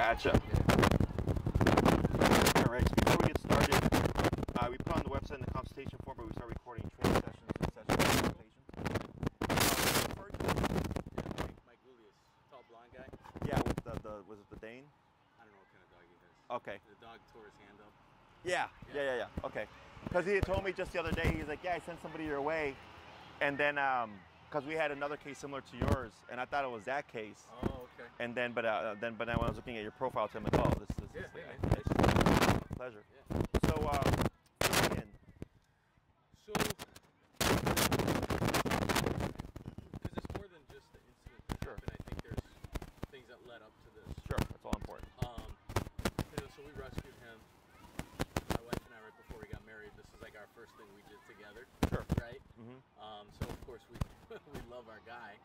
Gotcha. All right. So before we get started, uh, we put on the website in the consultation form, but we start recording training sessions and session consultations. Uh, first- Yeah, Mike, Mike Julius, tall blonde guy. yeah. With the, the was it the Dane? I don't know what kind of dog he has. Okay. The dog tore his hand up. Yeah. Yeah. Yeah. Yeah. Okay. Because he had told me just the other day, he's like, yeah, I sent somebody your way, and then um, because we had another case similar to yours, and I thought it was that case. Oh, okay. And then, but uh, then, but then when I was looking at your profile, I'm like, oh, this is Yeah, this yeah, yeah. pleasure. Yeah. So, um. So, because it's more than just the incident that Sure. happened. I think there's things that led up to this. Sure, that's all important. Um, you know, so we rescued him. My wife and I, right before we got married, this is like our first thing we did together. Sure. Right. Mm-hmm. Um, so of course we we love our guy.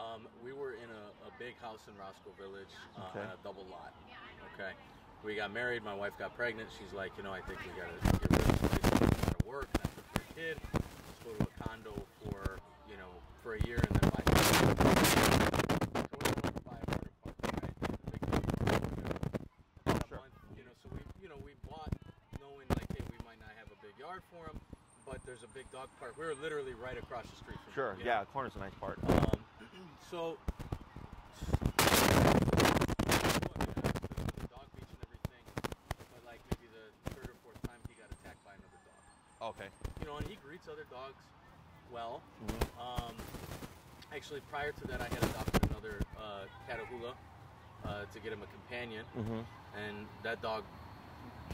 Um, we were in a, a big house in Roscoe Village uh, Okay. on a double lot. Okay. We got married. My wife got pregnant. She's like, you know, I think we gotta get rid of this place. We gotta work. And I took kid. Let's go to a condo for you know for a year and then buy. So we went to buy a water park, right? The big thing. About Sure. you know, so we you know we bought knowing like hey we might not have a big yard for him, but there's a big dog park. We were literally right across the street from. Sure, him, yeah, know? corner's a nice part. Um, so. dog beach and everything, but like maybe the third or fourth time he got attacked by another dog. Okay. You know, and he greets other dogs well. Mhm. Um, actually, prior to that, I had adopted another uh, Catahoula uh, to get him a companion, Mm-hmm. and that dog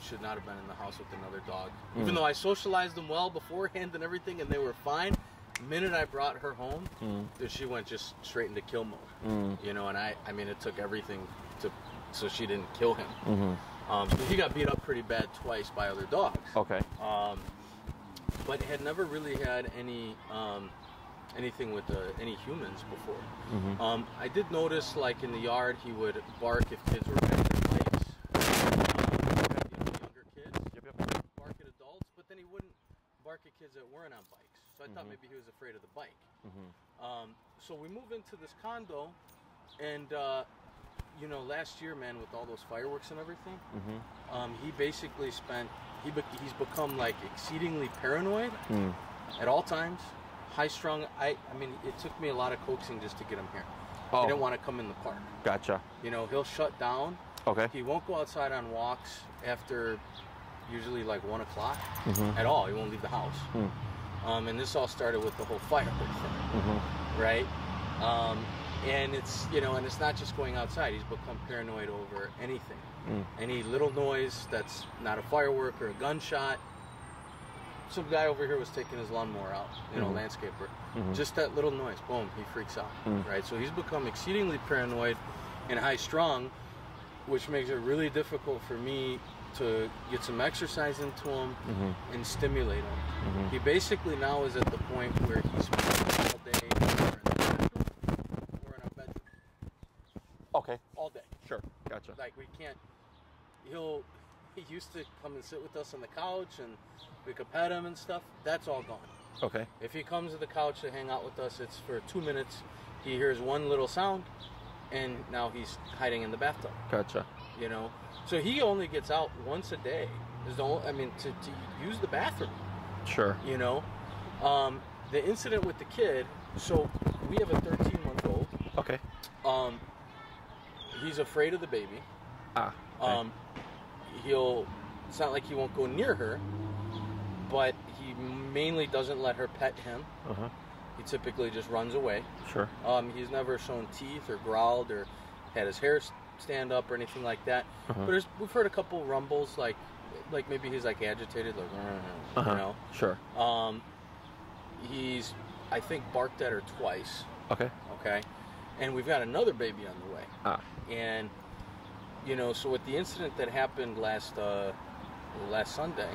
should not have been in the house with another dog. Mm. Even though I socialized them well beforehand and everything, and they were fine. Minute I brought her home, Mm. she went just straight into kill mode. Mm. You know, and I, I mean, it took everything to, so she didn't kill him. Mm-hmm. Um, so he got beat up pretty bad twice by other dogs Okay. um, but had never really had any um, anything with uh, any humans before. Mm-hmm. Um, I did notice, like in the yard, he would bark if kids were their bikes, um, you know, younger kids. Yep, yep. Bark at adults, but then he wouldn't bark at kids that weren't on bikes. So I thought Mhm. maybe he was afraid of the bike. Mm-hmm. Um, so we move into this condo, and uh, you know, last year, man, with all those fireworks and everything, Mm-hmm. um, he basically spent he be- he's become like exceedingly paranoid Mm. at all times high strung i i mean it took me a lot of coaxing just to get him here Oh. he didn't want to come in the park Gotcha. you know he'll shut down Okay. he won't go outside on walks after usually like one o'clock Mm-hmm. at all he won't leave the house Mm. Um, and this all started with the whole firework thing Mm-hmm. right um, and it's you know and it's not just going outside he's become paranoid over anything Mm. any little noise that's not a firework or a gunshot. Some guy over here was taking his lawnmower out, you know, Mhm. landscaper. Mhm. Just that little noise, boom, he freaks out, Mm. right? So he's become exceedingly paranoid and high strung, which makes it really difficult for me to get some exercise into him Mhm. and stimulate him. Mhm. He basically now is at the point where he's all day either in the or in our bedroom Okay. all day. Sure. Gotcha. Like we can't. He'll. He used to come and sit with us on the couch, and we could pet him and stuff. That's all gone. Okay. If he comes to the couch to hang out with us, it's for two minutes. He hears one little sound, and now he's hiding in the bathtub. Gotcha. You know, so he only gets out once a day. Is the only, I mean, to, to use the bathroom. Sure. You know, um, the incident with the kid. So we have a 13 month old. Okay. Um, he's afraid of the baby. Ah. okay. Um, he'll. It's not like he won't go near her, but he mainly doesn't let her pet him. Uh-huh. He typically just runs away. Sure. Um, he's never shown teeth or growled or had his hair stand up or anything like that. Uh-huh. But there's, we've heard a couple rumbles, like like maybe he's like agitated, like Uh-huh. you know. Sure. Um, he's I think barked at her twice. Okay. Okay, and we've got another baby on the way. Ah. and you know so with the incident that happened last uh last sunday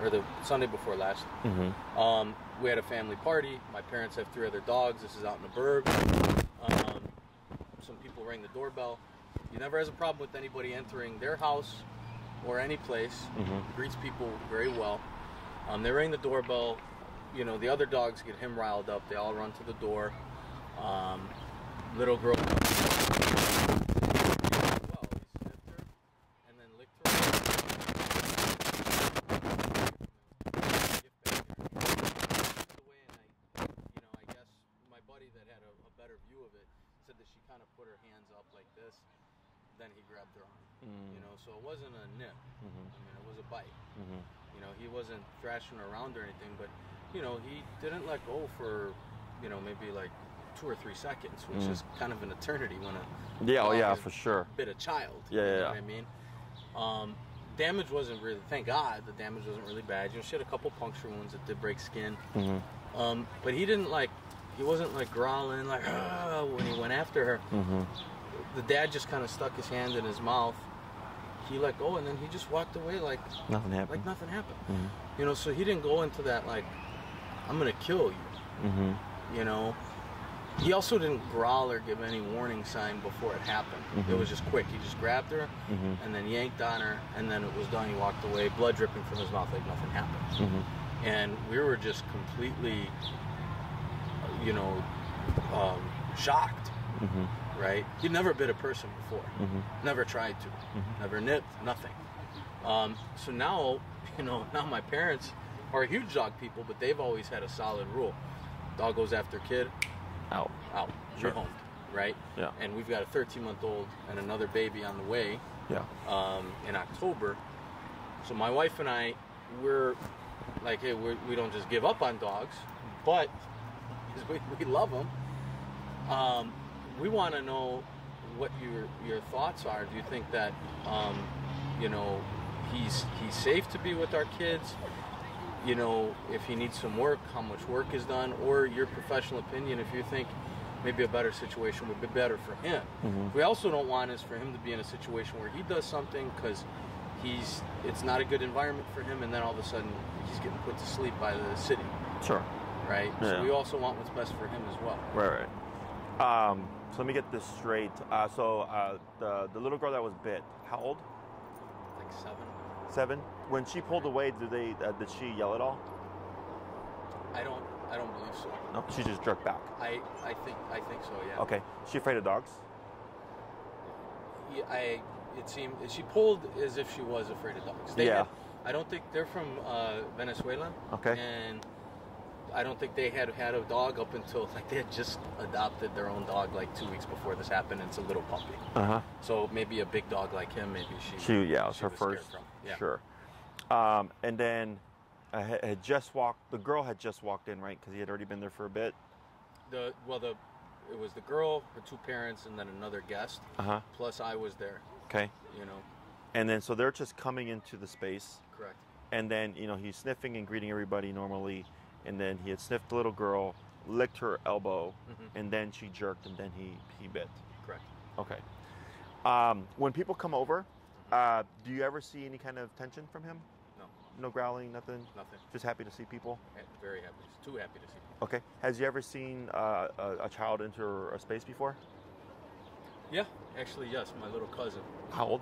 or the sunday before last Mm-hmm. um we had a family party my parents have three other dogs this is out in the burg um some people rang the doorbell he never has a problem with anybody entering their house or any place. Mhm. greets people very well. Um they ring the doorbell. You know the other dogs get him riled up. They all run to the door. Um little girl well, he sniffed her, of it. Said that she kind of put her hands up like this, then he grabbed her arm. Mm. You know, so it wasn't a nip. Mhm. I mean, it was a bite. Mhm. You know, he wasn't thrashing around or anything, but you know, he didn't let go for, you know, maybe like two or three seconds, which Mm. is kind of an eternity when a Yeah. Oh yeah, for sure. bit a child. Yeah, you yeah, know yeah. what I mean? Um, damage wasn't really, thank God, the damage wasn't really bad. You know, she had a couple puncture wounds that did break skin. Mhm. Um, but he didn't like, he wasn't like growling like "Ah," when he went after her. The dad just kind of stuck his hand in his mouth. He let go, and then he just walked away like Nothing happened. like nothing happened. Mhm. You know, so he didn't go into that like, I'm gonna kill you. Mhm. You know. He also didn't growl or give any warning sign before it happened. It Mhm. was just quick. He just grabbed her Mhm. and then yanked on her, and then it was done. He walked away, blood dripping from his mouth like nothing happened. Mhm. And we were just completely, you know, um, shocked. Right? He'd never bit a person before. Mhm. Never tried to. Mhm. Never nipped. Nothing. Um, so now, you know, now my parents are huge dog people, but they've always had a solid rule: dog goes after kid, Out. out, Sure. home, right? Yeah. And we've got a 13 month old and another baby on the way Yeah. um, in October. So my wife and I, we're like, hey, we're, we don't just give up on dogs, but we, we love them. Um, we want to know what your your thoughts are. Do you think that um, you know he's he's safe to be with our kids? You know, if he needs some work, how much work is done, or your professional opinion if you think maybe a better situation would be better for him. Mhm. We also don't want is for him to be in a situation where he does something because he's it's not a good environment for him, and then all of a sudden he's getting put to sleep by the city, Sure. right? Yeah. So we also want what's best for him as well. Right, right. Um, so let me get this straight. Uh, so uh, the the little girl that was bit, how old? Like seven. Seven. When she pulled away, did they uh, did she yell at all? I don't I don't believe so. No, she just jerked back. I I think I think so. Yeah. Okay. She afraid of dogs? Yeah, I it seemed she pulled as if she was afraid of dogs. They Yeah. had- I don't think they're from uh, Venezuela. Okay. And I don't think they had had a dog up until like they had just adopted their own dog like two weeks before this happened. And it's a little puppy. Uh huh. So maybe a big dog like him, maybe she. She yeah, it was she her scared first. from. Yeah. Sure. Um, and then I had had just walked. The girl had just walked in, right? Because he had already been there for a bit. The well the it was the girl, her two parents, and then another guest. Uh huh. Plus I was there. Okay. You know. And then so they're just coming into the space, Correct. and then you know he's sniffing and greeting everybody normally, and then he had sniffed the little girl, licked her elbow, Mhm. and then she jerked, and then he he bit. Correct. Okay. Um, when people come over, uh, do you ever see any kind of tension from him? No. No growling, nothing. Nothing. Just happy to see people. Very happy. Too happy to see. People. Okay. Has you ever seen uh, a, a child enter a space before? Yeah. Actually, yes. My little cousin. How old?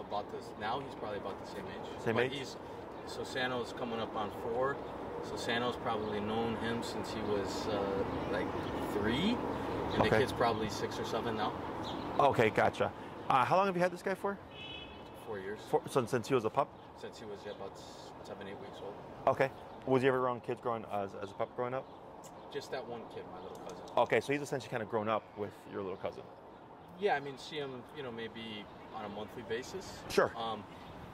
about this now he's probably about the same age Same But age? he's so Santo's coming up on four so Santo's probably known him since he was uh, like three and the kid's probably six or seven now Okay, gotcha. Uh, how long have you had this guy for? four years for so, since he was a pup. since he was yeah, about seven eight weeks old Okay. Was he ever around kids growing as, as a pup growing up? just that one kid my little cousin Okay, so he's essentially kind of grown up with your little cousin. yeah i mean see him you know maybe on a monthly basis Sure. um,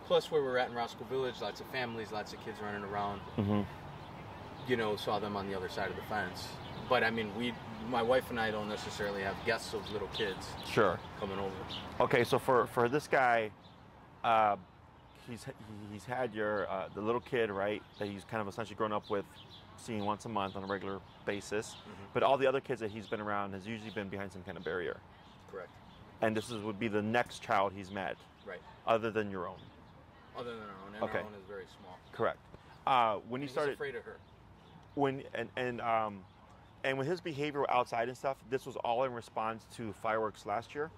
plus where we're at in roscoe village lots of families lots of kids running around Mm-hmm. You know, saw them on the other side of the fence. But I mean, we, my wife and I don't necessarily have guests of little kids Sure. coming over. Okay, so for for this guy, uh, he's he's had your uh, the little kid right that he's kind of essentially grown up with, seeing once a month on a regular basis. But all the other kids that he's been around has usually been behind some kind of barrier. Correct. And this is, would be the next child he's met, Right. other than your own. Other than our own, and Okay. our own is very small. Correct. Uh, when And you he's started, afraid of her. When and and um, and with his behavior outside and stuff, this was all in response to fireworks last year.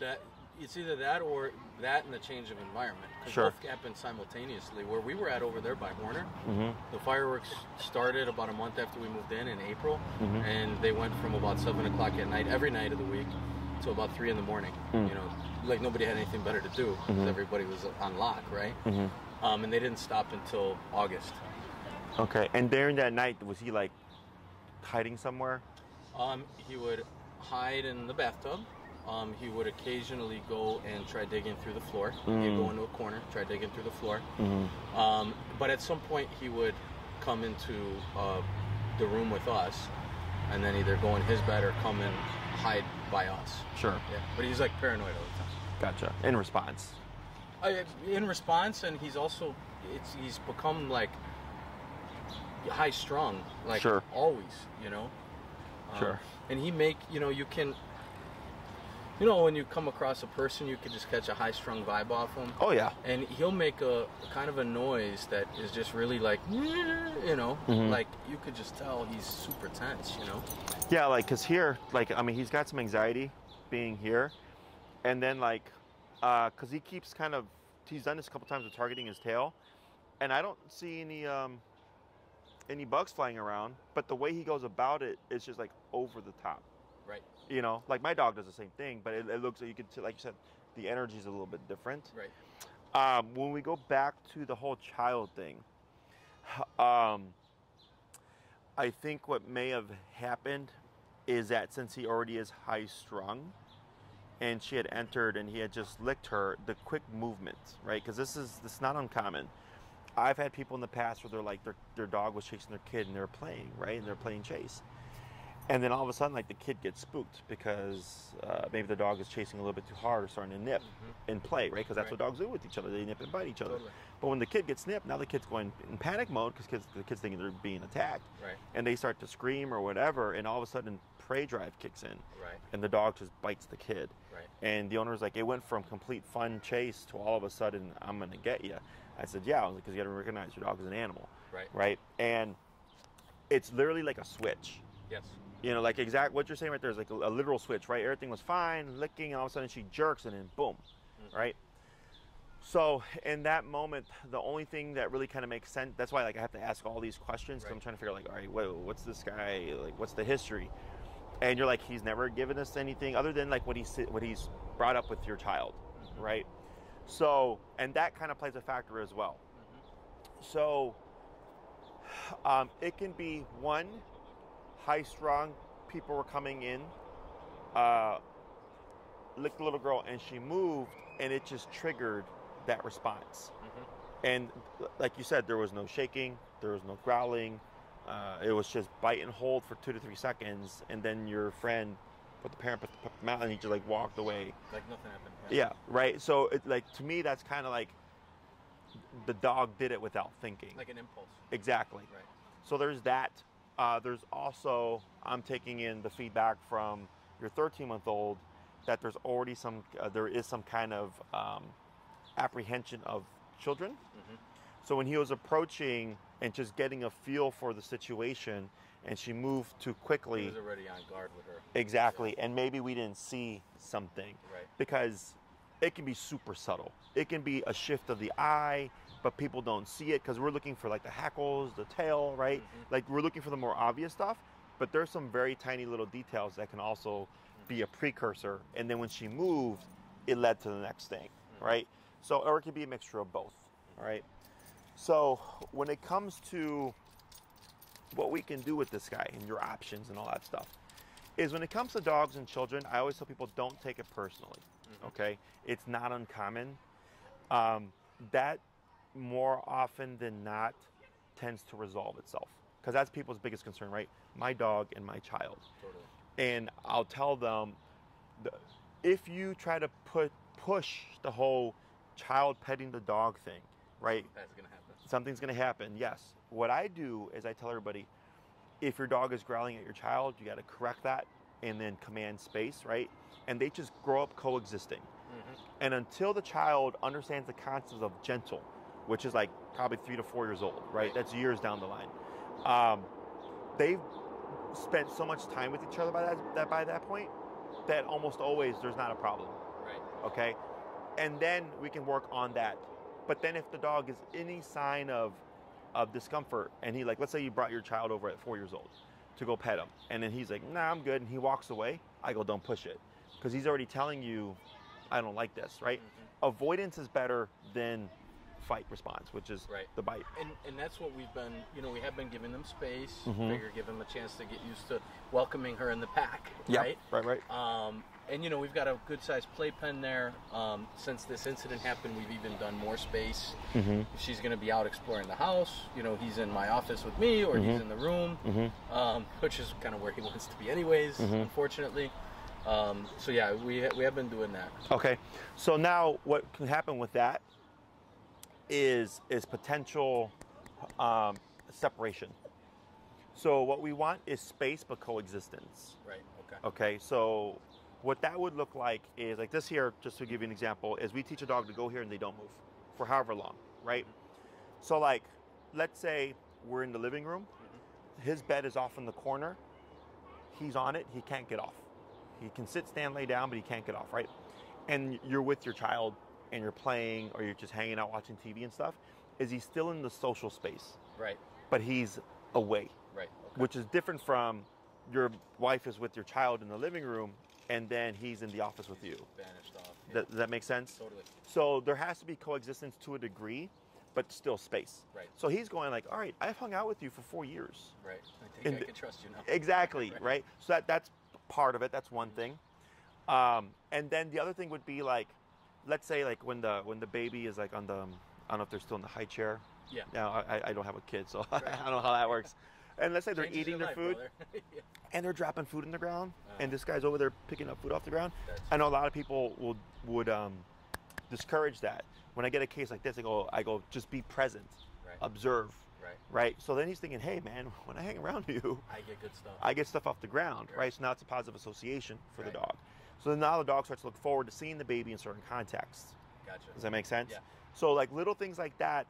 That it's either that or that and the change of environment. Sure. Both happened simultaneously. Where we were at over there by Horner, Mm-hmm. the fireworks started about a month after we moved in in April, Mhm. and they went from about seven o'clock at night every night of the week to about three in the morning. Mm. You know, like nobody had anything better to do because Mhm. everybody was on lock, right? Mm-hmm. Um, and they didn't stop until August. Okay. And during that night, was he like hiding somewhere? Um, he would hide in the bathtub. Um, he would occasionally go and try digging through the floor. He'd go into a corner, try digging through the floor. Um, but at some point, he would come into uh, the room with us, and then either go in his bed or come and hide by us. Sure. Yeah, but he's like paranoid all the time. Gotcha. In response. I, in response, and he's also it's he's become like high strung, like Sure. always, you know. Um, Sure. And he make you know you can, you know, when you come across a person, you can just catch a high strung vibe off him. Oh yeah. And he'll make a kind of a noise that is just really like, you know, Mhm. like you could just tell he's super tense, you know. Yeah, like cause here, like I mean, he's got some anxiety being here, and then like, uh, cause he keeps kind of he's done this a couple times with targeting his tail, and I don't see any um any bugs flying around, but the way he goes about it is just like over the top. Right. You know, like my dog does the same thing, but it, it looks like you could, like you said, the energy's a little bit different. Right. Um, when we go back to the whole child thing, um, I think what may have happened is that since he already is high strung and she had entered and he had just licked her, the quick movement, right? Because this is this is not uncommon. I've had people in the past where they're like their, their dog was chasing their kid and they're playing, right? And they're playing chase. And then all of a sudden, like the kid gets spooked because uh, maybe the dog is chasing a little bit too hard or starting to nip and play, right? Because that's what dogs do with each other. They nip and bite each other. Totally. But when the kid gets nipped, now the kid's going in panic mode because kids, the kid's thinking they're being attacked, Right. and they start to scream or whatever, and all of a sudden prey drive kicks in, Right. and the dog just bites the kid. Right. And the owner's like, it went from complete fun chase to all of a sudden, I'm gonna get you. I said, yeah, because you gotta recognize your dog is an animal, Right. right? And it's literally like a switch. Yes. You know, like exact what you're saying right there is like a, a literal switch, right? Everything was fine, licking, and all of a sudden she jerks, and then boom, mm-hmm. right? So in that moment, the only thing that really kind of makes sense. That's why like I have to ask all these questions. 'cause I'm trying to figure out like, all right, whoa, what's this guy like? What's the history? And you're like, he's never given us anything other than like what he's what he's brought up with your child, mm-hmm. right? So and that kind of plays a factor as well. So um, it can be one high strung people were coming in, uh, licked the little girl, and she moved, and it just triggered that response. And like you said, there was no shaking, there was no growling. Uh, it was just bite and hold for two to three seconds, and then your friend put the parent put the mouth, and he just like walked away. Like nothing happened. Yeah, right. So it like to me, that's kind of like the dog did it without thinking. Like an impulse. exactly. Right. So there's that. Uh, there's also I'm taking in the feedback from your 13 month old that there's already some uh, there is some kind of um, apprehension of children. So when he was approaching and just getting a feel for the situation, and she moved too He quickly, was already on guard with her. exactly, and maybe we didn't see something Right. because it can be super subtle. It can be a shift of the eye, but people don't see it because we're looking for like the hackles, the tail, right? Mm-hmm. Like we're looking for the more obvious stuff, but there's some very tiny little details that can also be a precursor. And then when she moved, it led to the next thing, mm-hmm. right? So, or it could be a mixture of both, all right? So, when it comes to what we can do with this guy and your options and all that stuff, is when it comes to dogs and children, I always tell people don't take it personally. Okay, it's not uncommon. Um, that more often than not tends to resolve itself because that's people's biggest concern, right? My dog and my child, Totally. and I'll tell them the, if you try to put push the whole child petting the dog thing, right? That's gonna happen. something's going to happen. Yes. What I do is I tell everybody if your dog is growling at your child, you got to correct that and then command space, right? And they just grow up coexisting. And until the child understands the concepts of gentle, which is like probably three to four years old, right? Right. That's years down the line. Um, they've spent so much time with each other by that, that by that point that almost always there's not a problem Right. okay? And then we can work on that. But then if the dog is any sign of of discomfort and he like let's say you brought your child over at 4 years old to go pet him and then he's like, "Nah, I'm good." And he walks away. I go, "Don't push it." Cuz he's already telling you I don't like this, right? Avoidance is better than fight response, which is Right. the bite. And and that's what we've been, you know, we have been giving them space. Mhm. Figure give them a chance to get used to welcoming her in the pack, Yeah, right? right, right. Um, and you know, we've got a good sized playpen there. Um, since this incident happened, we've even done more space. Mm-hmm. She's going to be out exploring the house, you know, he's in my office with me or he's in the room, Mm-hmm. um, which is kind of where he wants to be, anyways. Mhm. Unfortunately. Um, so yeah, we we have been doing that. Okay, so now what can happen with that is is potential um, separation. So what we want is space but coexistence. Right. Okay. Okay, so what that would look like is like this here, just to give you an example, is we teach a dog to go here and they don't move for however long, right? So like, let's say we're in the living room, his bed is off in the corner, he's on it, he can't get off. He can sit, stand, lay down, but he can't get off, right? And you're with your child and you're playing or you're just hanging out watching TV and stuff. Is he still in the social space, Right. but he's away? Right. Okay. which is different from your wife is with your child in the living room and then he's in the office with you. Vanished off. Yeah, Does, does that make sense? totally. So there has to be coexistence to a degree, but still space. Right. So he's going like, all right, I've hung out with you for four years. Right. I think And I can trust you now. Exactly, Right. right? So that that's part of it. That's one thing. Um, and then the other thing would be like, let's say like when the when the baby is like on the um, I don't know if they're still in the high chair. Yeah. Now I, I don't have a kid, so I don't know how that works. And let's say they're Changes eating their life, food. yeah. and they're dropping food in the ground, Uh. and this guy's over there picking up food off the ground. I know a lot of people will would um, discourage that. When I get a case like this, I go, I go, just be present, Right. observe, right. right? So then he's thinking, hey man, when I hang around you, I get good stuff. I get stuff off the ground, Right. right? So now it's a positive association for Right. the dog. So then now the dog starts to look forward to seeing the baby in certain contexts. gotcha. Does that make sense? Yeah. So like little things like that,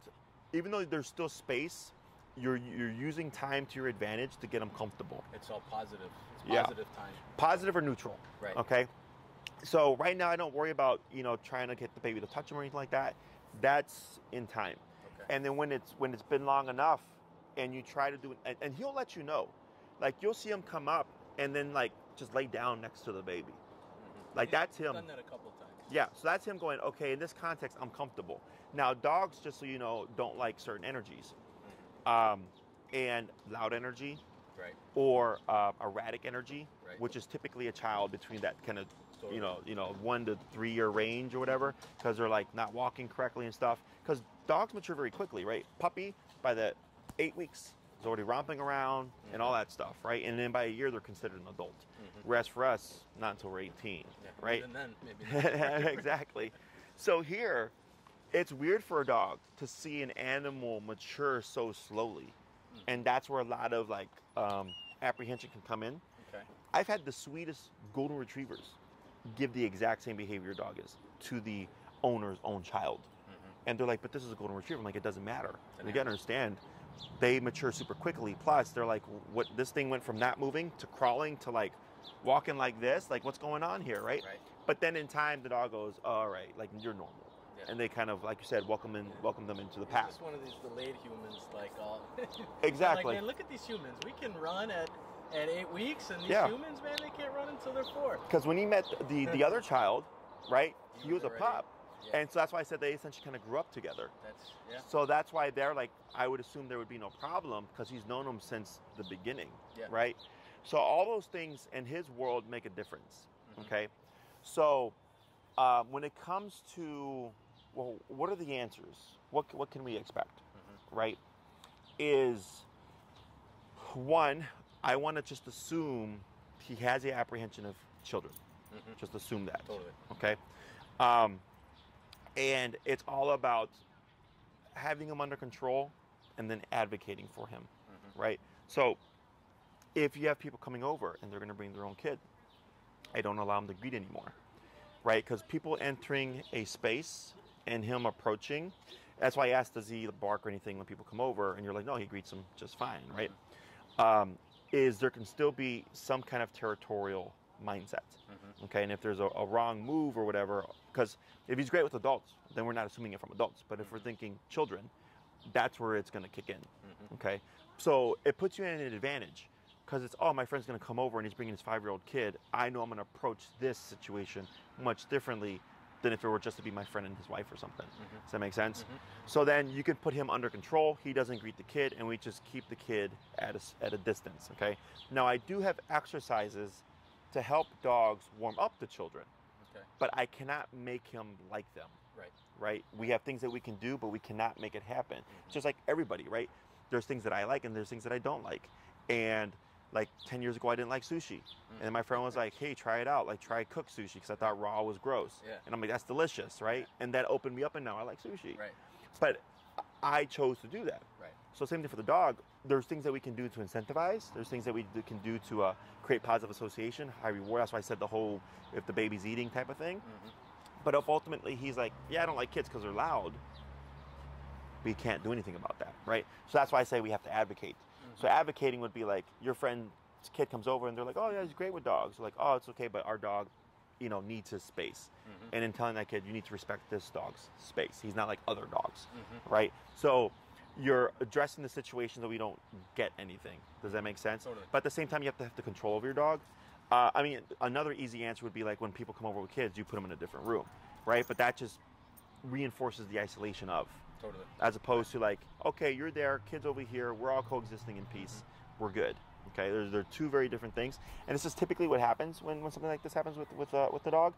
even though there's still space, you're you're using time to your advantage to get them comfortable. It's all positive. It's Yeah. time. positive or neutral. Right. Okay. So right now I don't worry about you know trying to get the baby to touch him or anything like that. That's in time. Okay. And then when it's when it's been long enough, and you try to do it, and, and he'll let you know. Like you'll see him come up and then like just lay down next to the baby. Mhm. Like Yeah, that's him. Done that a couple times. Yeah. So that's him going. Okay, in this context, I'm comfortable. Now dogs, just so you know, don't like certain energies, um, and loud energy Right. or uh, erratic energy, Right. which is typically a child between that kind of Totally. you know, you know, one to three year range or whatever, because they're like not walking correctly and stuff. Because dogs mature very quickly, right? Puppy by the eight weeks is already romping around and all that stuff, right? And then by a year they're considered an adult. Mhm. Whereas for us, not until we're 18, Yeah. right? And then maybe. exactly. So here, it's weird for a dog to see an animal mature so slowly, Mhm. and that's where a lot of like um, apprehension can come in. okay. I've had the sweetest golden retrievers give the exact same behavior dog is to the owner's own child. Mhm. And they're like, but this is a golden retriever. I'm like, it doesn't matter. And You gotta understand, they mature super quickly. Plus, they're like, what this thing went from not moving to crawling to like walking like this. Like, what's going on here, right? Right. But then in time, the dog goes, all right, like you're normal. Yeah. And they kind of, like you said, welcome in, welcome them into the pack. just one of these delayed humans, like all. Exactly. Like, man, look at these humans. We can run at at eight weeks, and these Yeah. humans, man, they can't run until they're four. Because when he met the the other child, right, he was a pup, Yeah. and so that's why I said they essentially kind of grew up together. That's yeah. So that's why they're like, I would assume there would be no problem because he's known them since the beginning, Yeah. right? So all those things in his world make a difference, Mhm. okay? So uh, when it comes to, well, what are the answers? What, what can we expect, Mhm. right? Is one, I want to just assume he has the apprehension of children. Mhm. Just assume that Totally. okay um, and it's all about having him under control and then advocating for him Mhm. right so if you have people coming over and they're going to bring their own kid i don't allow them to greet anymore right because people entering a space and him approaching. That's why i asked does he bark or anything when people come over? And you're like no he greets them just fine right? Um, is there can still be some kind of territorial mindset Mhm. okay? And if there's a, a wrong move or whatever because if he's great with adults then we're not assuming it from adults. But if we're thinking children that's where it's going to kick in Mhm. okay? So it puts you in an advantage because it's oh my friend's going to come over and he's bringing his five year old kid. I know i'm going to approach this situation much differently than if it were just to be my friend and his wife or something. Mhm. Does that make sense? Mhm. So then you can put him under control. He doesn't greet the kid, and we just keep the kid at a, at a distance. Okay. Now I do have exercises to help dogs warm up to children, Okay. but I cannot make him like them. Right. Right. We have things that we can do, but we cannot make it happen. Mhm. Just like everybody, right? There's things that I like, and there's things that I don't like. And like 10 years ago, I didn't like sushi. Mm. And my friend was like, hey, try it out. Like, try cooked sushi because I thought raw was gross. Yeah. And I'm like, that's delicious, right? And that opened me up, and now I like sushi. Right. But I chose to do that. Right. So same thing for the dog. There's things that we can do to incentivize. There's things that we can do to uh, create positive association, high reward. That's why I said the whole if the baby's eating type of thing. Mhm. But if ultimately he's like, yeah, I don't like kids because they're loud, we can't do anything about that, right? So that's why I say we have to advocate. So advocating would be like your friend's kid comes over and they're like, oh yeah, he's great with dogs. like, oh, it's okay, but our dog, you know, needs his space. Mhm. And in telling that kid, you need to respect this dog's space. He's not like other dogs, Mhm. right? So you're addressing the situation that we don't get anything. Does that make sense? Totally. But at the same time, you have to have the control over your dog. Uh, I mean, another easy answer would be like when people come over with kids, you put them in a different room, right? But that just reinforces the isolation of, Totally. as opposed to like, okay, you're there, kids over here, we're all coexisting in peace, we're good. Okay, they're, they're two very different things, and this is typically what happens when, when something like this happens with with uh, with the dog.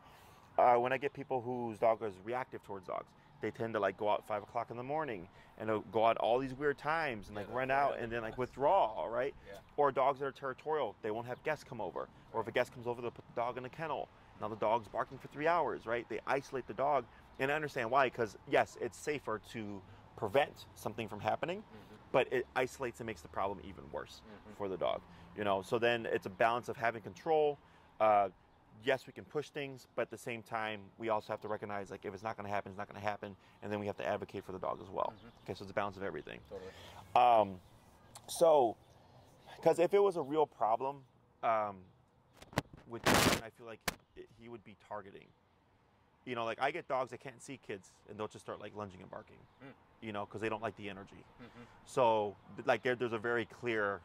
Uh, when I get people whose dog is reactive towards dogs, they tend to like go out five o'clock in the morning and go out all these weird times and Yeah, like run out and then like withdraw, right? Yeah. Or dogs that are territorial, they won't have guests come over. Or if a guest comes over, they'll put the dog in a kennel. Now the dog's barking for three hours, right? They isolate the dog, and I understand why. Because yes, it's safer to prevent something from happening, Mhm. but it isolates and makes the problem even worse Mhm. for the dog. You know, so then it's a balance of having control. Uh, yes, we can push things, but at the same time, we also have to recognize like if it's not going to happen, it's not going to happen, and then we have to advocate for the dog as well. Mhm. Okay, so it's a balance of everything. Totally. Um, so, because if it was a real problem, um, with him, I feel like it, he would be targeting. You know, like I get dogs that can't see kids, and they'll just start like lunging and barking. Mm. You know, because they don't like the energy. Mhm. So, like, there, there's a very clear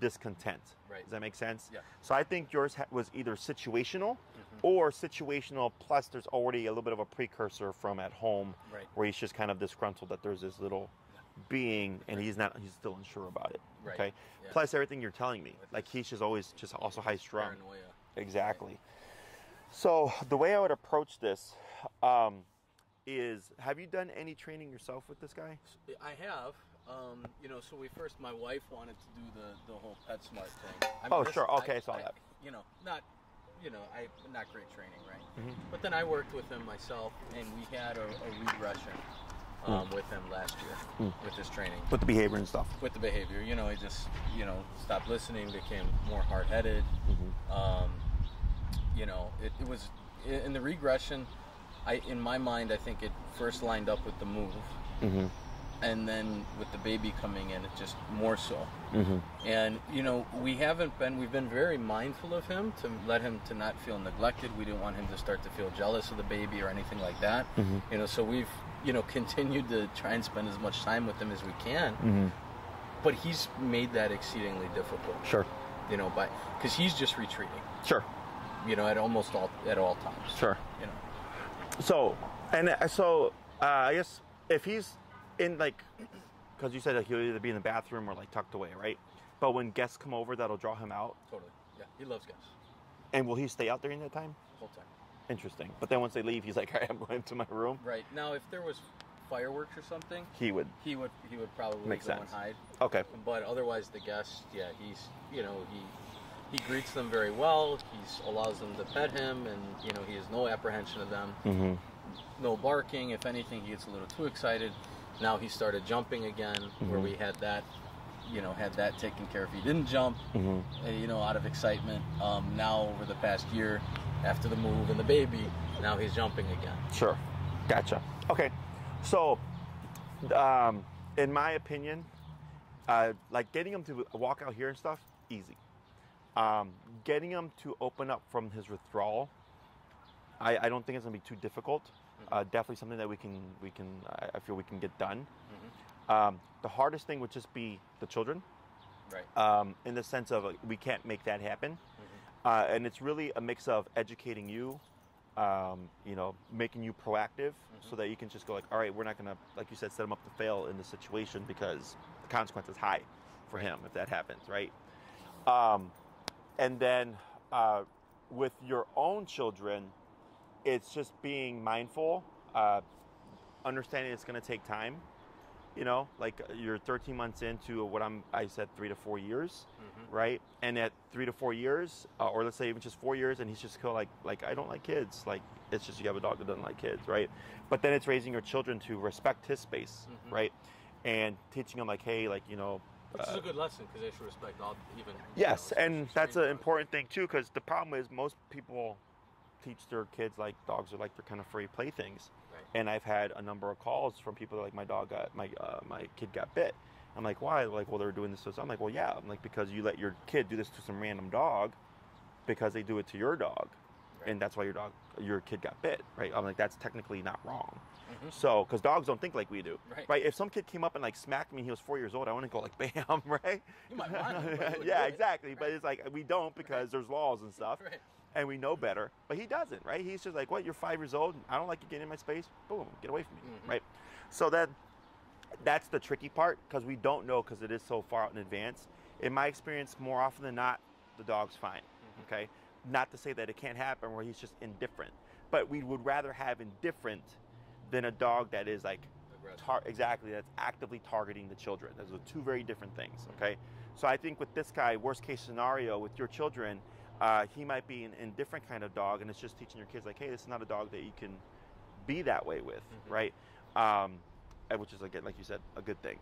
discontent. Right. Does that make sense? Yeah. So I think yours was either situational Mhm. or situational plus there's already a little bit of a precursor from at home Right. where he's just kind of disgruntled that there's this little being and he's not he's still unsure about it. Right. Okay. Yeah. Plus everything you're telling me. Like he's just always just also high strung. Paranoia. Exactly. So the way I would approach this um, is have you done any training yourself with this guy? I have. Um, you know, so we first, my wife wanted to do the, the whole PetSmart thing. I Oh, sure. Okay, I saw that. You know, not, you know, I not great training, right? Mhm. But then I worked with him myself, and we had a, a regression um, with him last year Mm. with his training. With the behavior and stuff. With the behavior, you know, he just, you know, stopped listening, became more hard-headed. Mm-hmm. Um, you know, it, it was in the regression. I, in my mind, I think it first lined up with the move, Mm-hmm. And then with the baby coming in, it just more so. Mm-hmm. And you know, we haven't been. We've been very mindful of him to let him to not feel neglected. We didn't want him to start to feel jealous of the baby or anything like that. Mm-hmm. You know, so we've you know continued to try and spend as much time with him as we can. Mm-hmm. But he's made that exceedingly difficult. Sure. You know, by because he's just retreating. Sure. You know, at almost all at all times. Sure. You know. So, and uh, so, uh, I guess if he's in like, because you said that he'll either be in the bathroom or like tucked away, right? But when guests come over, that'll draw him out. Totally. Yeah, he loves guests And will he stay out during that time? the whole time. Interesting. But then once they leave, he's like, all right, I'm going to my room. Right now, if there was fireworks or something, He would. he would he would probably Makes go sense. and hide. Okay. But otherwise, the guests, yeah, he's you know he he greets them very well. He allows them to pet him, and you know he has no apprehension of them. Mm-hmm. No barking. If anything, he gets a little too excited. Now he started jumping again, where Mhm. we had that, you know, had that taken care of. He didn't jump, Mm-hmm. uh, you know, out of excitement. Um, now over the past year, after the move and the baby, now he's jumping again. Sure. Gotcha. Okay. So, um, in my opinion, uh, like getting him to walk out here and stuff, easy. Um, getting him to open up from his withdrawal, I, I don't think it's gonna be too difficult. Uh, definitely something that we can we can I, I feel we can get done. Mhm. Um, the hardest thing would just be the children, Right. um, in the sense of uh, we can't make that happen. Mhm. Uh, and it's really a mix of educating you um, you know, making you proactive so that you can just go like, all right, we're not gonna, like you said, set him up to fail in this situation because the consequence is high for him if that happens, right? Um, and then uh, with your own children, it's just being mindful, uh, understanding it's going to take time. You know, like uh, you're 13 months into what I'm, I said three to four years, Mhm. right? And at three to four years, uh, or let's say even just four years, and he's just like, like I don't like kids. Like it's just you have a dog that doesn't like kids, right? But then it's raising your children to respect his space, Mhm. right? And teaching them like, hey, like you know, Which is uh, a good lesson because they should respect all, even. you Yes, know, and that's an important thing too, because the problem is most people teach their kids like dogs are like they're kind of free playthings, Right. and I've had a number of calls from people that, like my dog got my uh, my kid got bit. I'm like, why? They're like, well, they're doing this to us. I'm like, well, yeah. I'm like, because you let your kid do this to some random dog, because they do it to your dog, Right. and that's why your dog, your kid got bit, right? I'm like, that's technically not wrong. Mhm. So, because dogs don't think like we do, Right. right? If some kid came up and like smacked me, he was four years old, I wouldn't go like, bam, right? You might want you yeah, exactly. But it's like we don't because there's laws and stuff, Right. And we know better. But he doesn't, right? He's just like, "What? You're five years old. I don't like you getting in my space. Boom, get away from me." Mhm. Right. So that that's the tricky part because we don't know because it is so far out in advance. In my experience, more often than not, the dog's fine. Mhm. Okay. Not to say that it can't happen where he's just indifferent, but we would rather have indifferent than a dog that is like tar- exactly that's actively targeting the children those are two very different things okay so i think with this guy worst case scenario with your children uh, he might be an indifferent kind of dog and it's just teaching your kids like hey this is not a dog that you can be that way with Mhm. right um, which is again like you said a good thing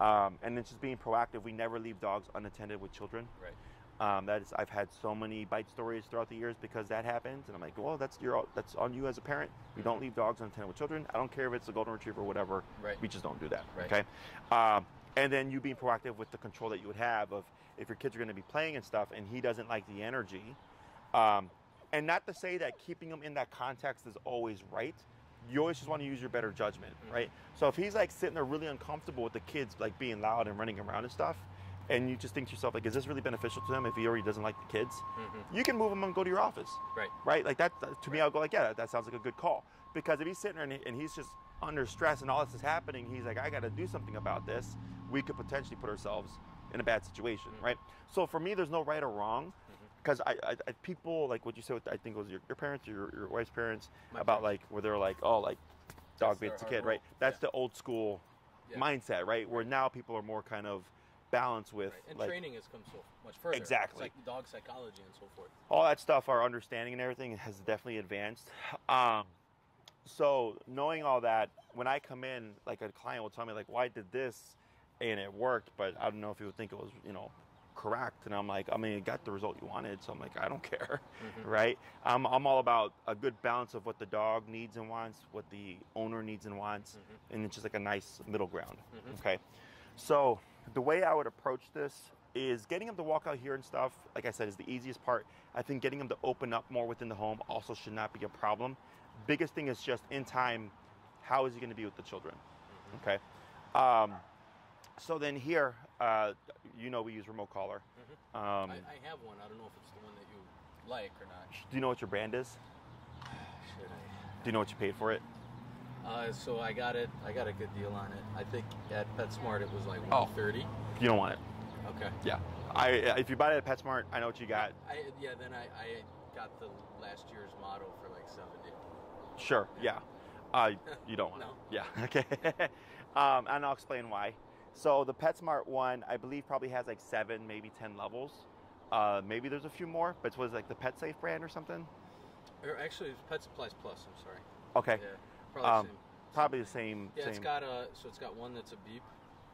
um, and it's just being proactive we never leave dogs unattended with children Right. um, that is, I've had so many bite stories throughout the years because that happens, and I'm like, well, that's your, that's on you as a parent. We don't leave dogs unattended with children. I don't care if it's a golden retriever or whatever. Right. We just don't do that. Right. Okay. Um, and then you being proactive with the control that you would have of if your kids are going to be playing and stuff, and he doesn't like the energy. Um, and not to say that keeping him in that context is always right. You always just want to use your better judgment, Mhm. right? So if he's like sitting there really uncomfortable with the kids like being loud and running around and stuff, and you just think to yourself like, is this really beneficial to him if he already doesn't like the kids? Mhm. You can move him and go to your office Right. right? Like that to me, I'll go like, yeah, that, that sounds like a good call. Because if he's sitting there and, he- and he's just under stress and all this is happening, he's like, I got to do something about this. We could potentially put ourselves in a bad situation, Mhm. right? So for me, there's no right or wrong. Because I, I, I, people like what you said. With, I think it was your, your parents your, your wife's parents My about parents. like where they're like, oh, like dog beats a kid, rule. right? That's Yeah. the old school Yeah. mindset, right? Where now people are more kind of balanced with Right. And like training has come so much further. Exactly. It's like dog psychology and so forth. all that stuff, our understanding and everything has definitely advanced. Um, so knowing all that, when I come in, like a client will tell me like, "Why did this?" And it worked, but I don't know if you would think it was, you know, correct. And I'm like, I mean, it got the result you wanted, so I'm like, I don't care, Mhm. right? I'm, I'm all about a good balance of what the dog needs and wants, what the owner needs and wants, Mhm. and it's just like a nice middle ground. Mhm. Okay. So the way I would approach this is getting him to walk out here and stuff, like I said, is the easiest part. I think getting him to open up more within the home also should not be a problem. Biggest thing is just in time, how is he going to be with the children? Mhm. Okay. Um, so then here, uh, you know, we use remote collar. Mhm. Um, I, I have one. I don't know if it's the one that you like or not. do you know what your brand is? Should I? Do you know what you paid for it? Uh, so I got it. I got a good deal on it. I think at PetSmart it was like one thirty. Oh. You don't want it. Okay. Yeah. I if you buy it at PetSmart, I know what you got. I, yeah. Then I, I got the last year's model for like 70. Sure. Yeah. Uh, you don't want No. it. Yeah. Okay. um, and I'll explain why. So the PetSmart one, I believe, probably has like seven, maybe ten levels. Uh, maybe there's a few more, but it was like the PetSafe brand or something. Or actually, it's Pet Supplies Plus. I'm sorry. Okay. Yeah. Probably Um, the same. Probably the same. Yeah, same. it's got a so it's got one that's a beep,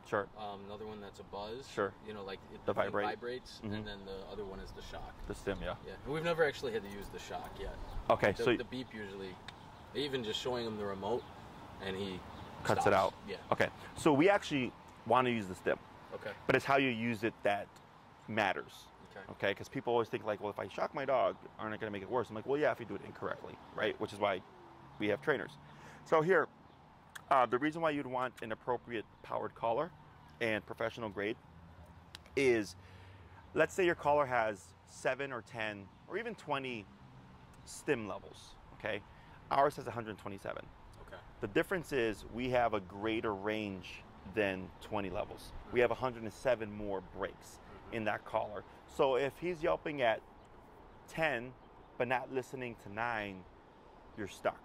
Sure. um, another one that's a buzz. Sure. You know, like it, The vibrate. vibrates, Mhm. and then the other one is the shock. The stim. Yeah. Yeah, we've never actually had to use the shock yet. Okay. The, so the beep usually, even just showing him the remote, and he Cuts it out. Yeah. okay. So we actually want to use the stim, Okay. but it's how you use it that matters. Okay. Okay, because people always think like, well, if I shock my dog, aren't I going to make it worse? I'm like, well, yeah, if you do it incorrectly, right? Which is why we have trainers. So here, uh, the reason why you'd want an appropriate powered collar and professional grade is, let's say your collar has seven or ten or even 20 stim levels. Okay, ours has 127. Okay. The difference is we have a greater range than 20 levels. We have 107 more breaks mm-hmm. in that collar. So if he's yelping at 10 but not listening to 9, you're stuck.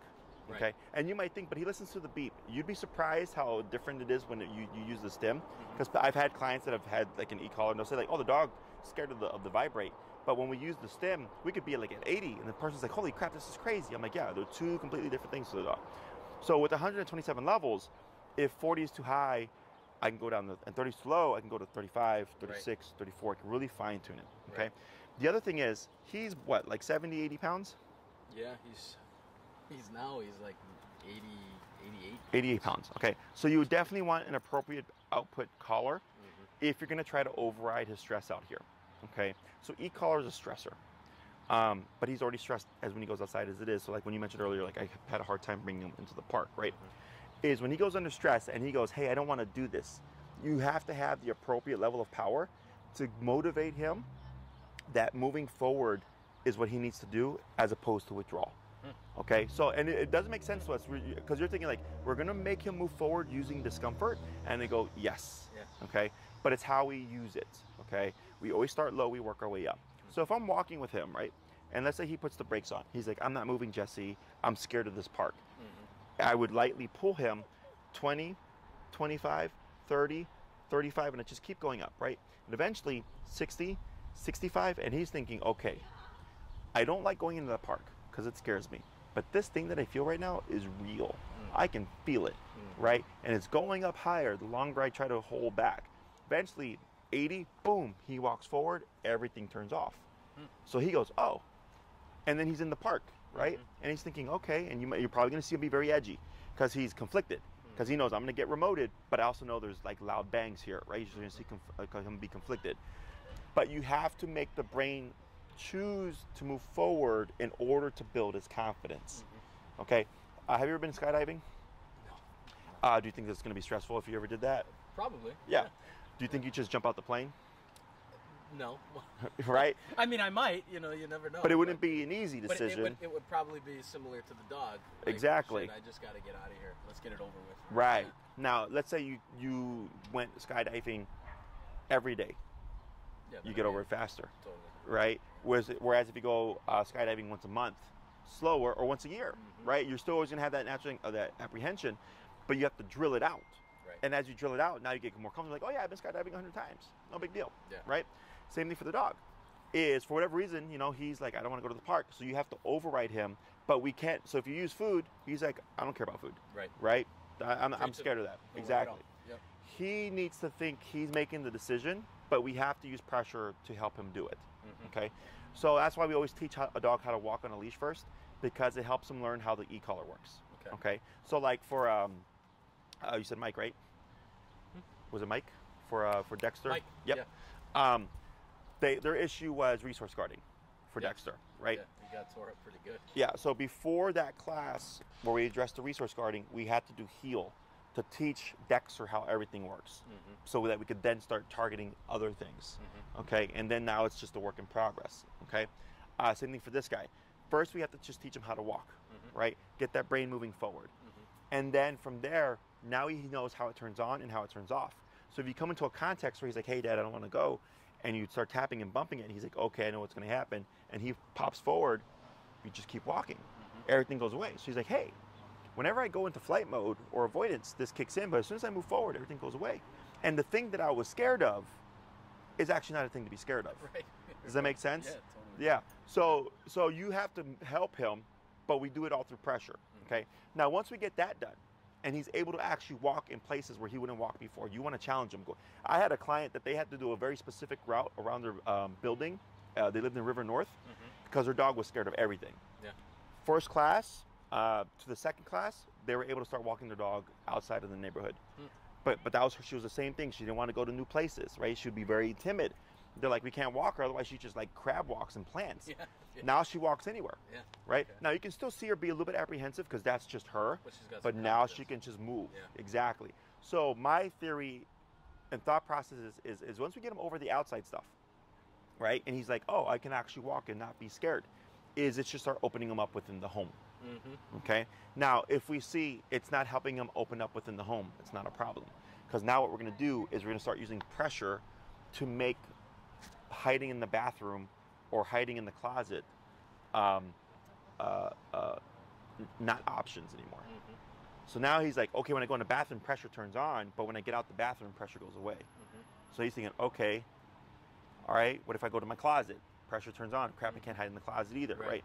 Right. Okay? And you might think, but he listens to the beep. You'd be surprised how different it is when you, you use the stim. Mm-hmm. Because I've had clients that have had like an e-collar and they'll say like, oh, the dog scared of the, of the vibrate. But when we use the stim, we could be like at 80 and the person's like, holy crap, this is crazy. I'm like, yeah, they're two completely different things to the dog. So with 127 levels, if 40 is too high, I can go down to, and 30 is too low, I can go to 35, 36, 34. I can really fine tune it. Okay. Right. The other thing is, he's what, like 70, 80 pounds? Yeah, he's he's now he's like 80, 88. 88 pounds. Okay. So you definitely want an appropriate output collar Mhm. if you're going to try to override his stress out here. Okay. So e collar is a stressor. Um, but he's already stressed as when he goes outside as it is. So like when you mentioned earlier, like I had a hard time bringing him into the park, right? Is when he goes under stress and he goes, hey, I don't want to do this. You have to have the appropriate level of power to motivate him that moving forward is what he needs to do as opposed to withdrawal. Hmm. Okay, so and it, it doesn't make sense to us because you're thinking like we're gonna make him move forward using discomfort, and they go yes, Yeah. okay, but it's how we use it. Okay, we always start low, we work our way up. Hmm. So if I'm walking with him, right, and let's say he puts the brakes on, he's like, I'm not moving, Jesse, I'm scared of this park. I would lightly pull him 20, 25, 30, 35, and it just keep going up, right? And eventually 60, 65, and he's thinking, okay, I don't like going into the park because it scares me. But this thing that I feel right now is real. Mm. I can feel it, mm. right? And it's going up higher the longer I try to hold back. Eventually, 80, boom, he walks forward, everything turns off. Mm. So he goes, oh. And then he's in the park, right? And he's thinking, okay, and you, you're probably going to see him be very edgy because he's conflicted. Because he knows I'm going to get remoted, but I also know there's like loud bangs here, right? You're going to see conf- uh, him be conflicted. But you have to make the brain choose to move forward in order to build his confidence. Okay? Uh, have you ever been skydiving? Uh, do you think this is going to be stressful if you ever did that? Probably. Yeah. Do you think you just jump out the plane? No. right? I mean, I might. You know, you never know. But it wouldn't be an easy But it, decision. it, would, it would probably be similar to the dog. Like, Exactly. "Shit, I just got to get out of here. Let's get it over with. Right. Now, let's say you you went skydiving every day. Yeah, You get over it faster, Totally. right? Whereas, whereas if you go uh, skydiving once a month, slower, or once a year, Mhm. right? You're still always gonna have that natural uh, that apprehension, but you have to drill it out. Right. And as you drill it out, now you get more comfortable. Like, oh yeah, I've been skydiving a hundred times. No big deal, Yeah. right? Same thing for the dog. Is for whatever reason, you know, he's like, I don't want to go to the park, so you have to override him. But we can't. So if you use food, he's like, I don't care about food, Right. right? I, I'm, I'm scared of that. No way at exactly. Yep. he needs to think he's making the decision, but we have to use pressure to help him do it. Mhm. Okay, so that's why we always teach a dog how to walk on a leash first, because it helps him learn how the e-collar works. Okay. Okay, so like for um, uh, you said Mike, right? Was it Mike for uh, for Dexter? Mike, Yep. Um, they their issue was resource guarding for Yeah. Dexter, right? Yeah, he got tore up pretty good. Yeah, so before that class where we addressed the resource guarding, we had to do heel to teach Dexter how everything works Mm-hmm. so that we could then start targeting other things. Okay, and then now it's just a work in progress. Okay, uh, same thing for this guy. First, we have to just teach him how to walk, Mhm. right? Get that brain moving forward, and then from there, now he knows how it turns on and how it turns off. So if you come into a context where he's like, "Hey, Dad, I don't want to go," and you start tapping and bumping it, and he's like, "Okay, I know what's going to happen," and he pops forward, you just keep walking. Mm-hmm. Everything goes away. So he's like, "Hey, whenever I go into flight mode or avoidance, this kicks in, but as soon as I move forward, everything goes away. And the thing that I was scared of is actually not a thing to be scared of. Right. Does that make sense? Yeah, totally. Yeah. So so you have to help him, but we do it all through pressure. Mm-hmm. Okay. Now once we get that done, and he's able to actually walk in places where he wouldn't walk before, you want to challenge him. Go. I had a client that they had to do a very specific route around their um, building. Uh, they lived in River North because their dog was scared of everything. Yeah. First class uh, to the second class, they were able to start walking their dog outside of the neighborhood. Hmm. But but that was her, she was the same thing. She didn't want to go to new places, right? She would be very timid. They're like, we can't walk her, otherwise she just like crab walks and plants. Yeah. yeah. Now she walks anywhere, Yeah. right? Okay. Now you can still see her be a little bit apprehensive because that's just her, But she's got but now confidence. she can just move. Yeah. Exactly. So my theory and thought process is, is, is once we get him over the outside stuff, right? And he's like, oh, I can actually walk and not be scared. is it should start opening them up within the home. Mm-hmm. Okay. Now, if we see it's not helping them open up within the home, it's not a problem. Because now what we're going to do is we're going to start using pressure to make hiding in the bathroom or hiding in the closet um, uh, uh, not options anymore. Mm-hmm. So now he's like, okay, when I go in the bathroom, pressure turns on, but when I get out the bathroom, pressure goes away. Mm-hmm. So he's thinking, okay, all right, what if I go to my closet? Pressure turns on. Crap, I can't hide in the closet either, Right. right?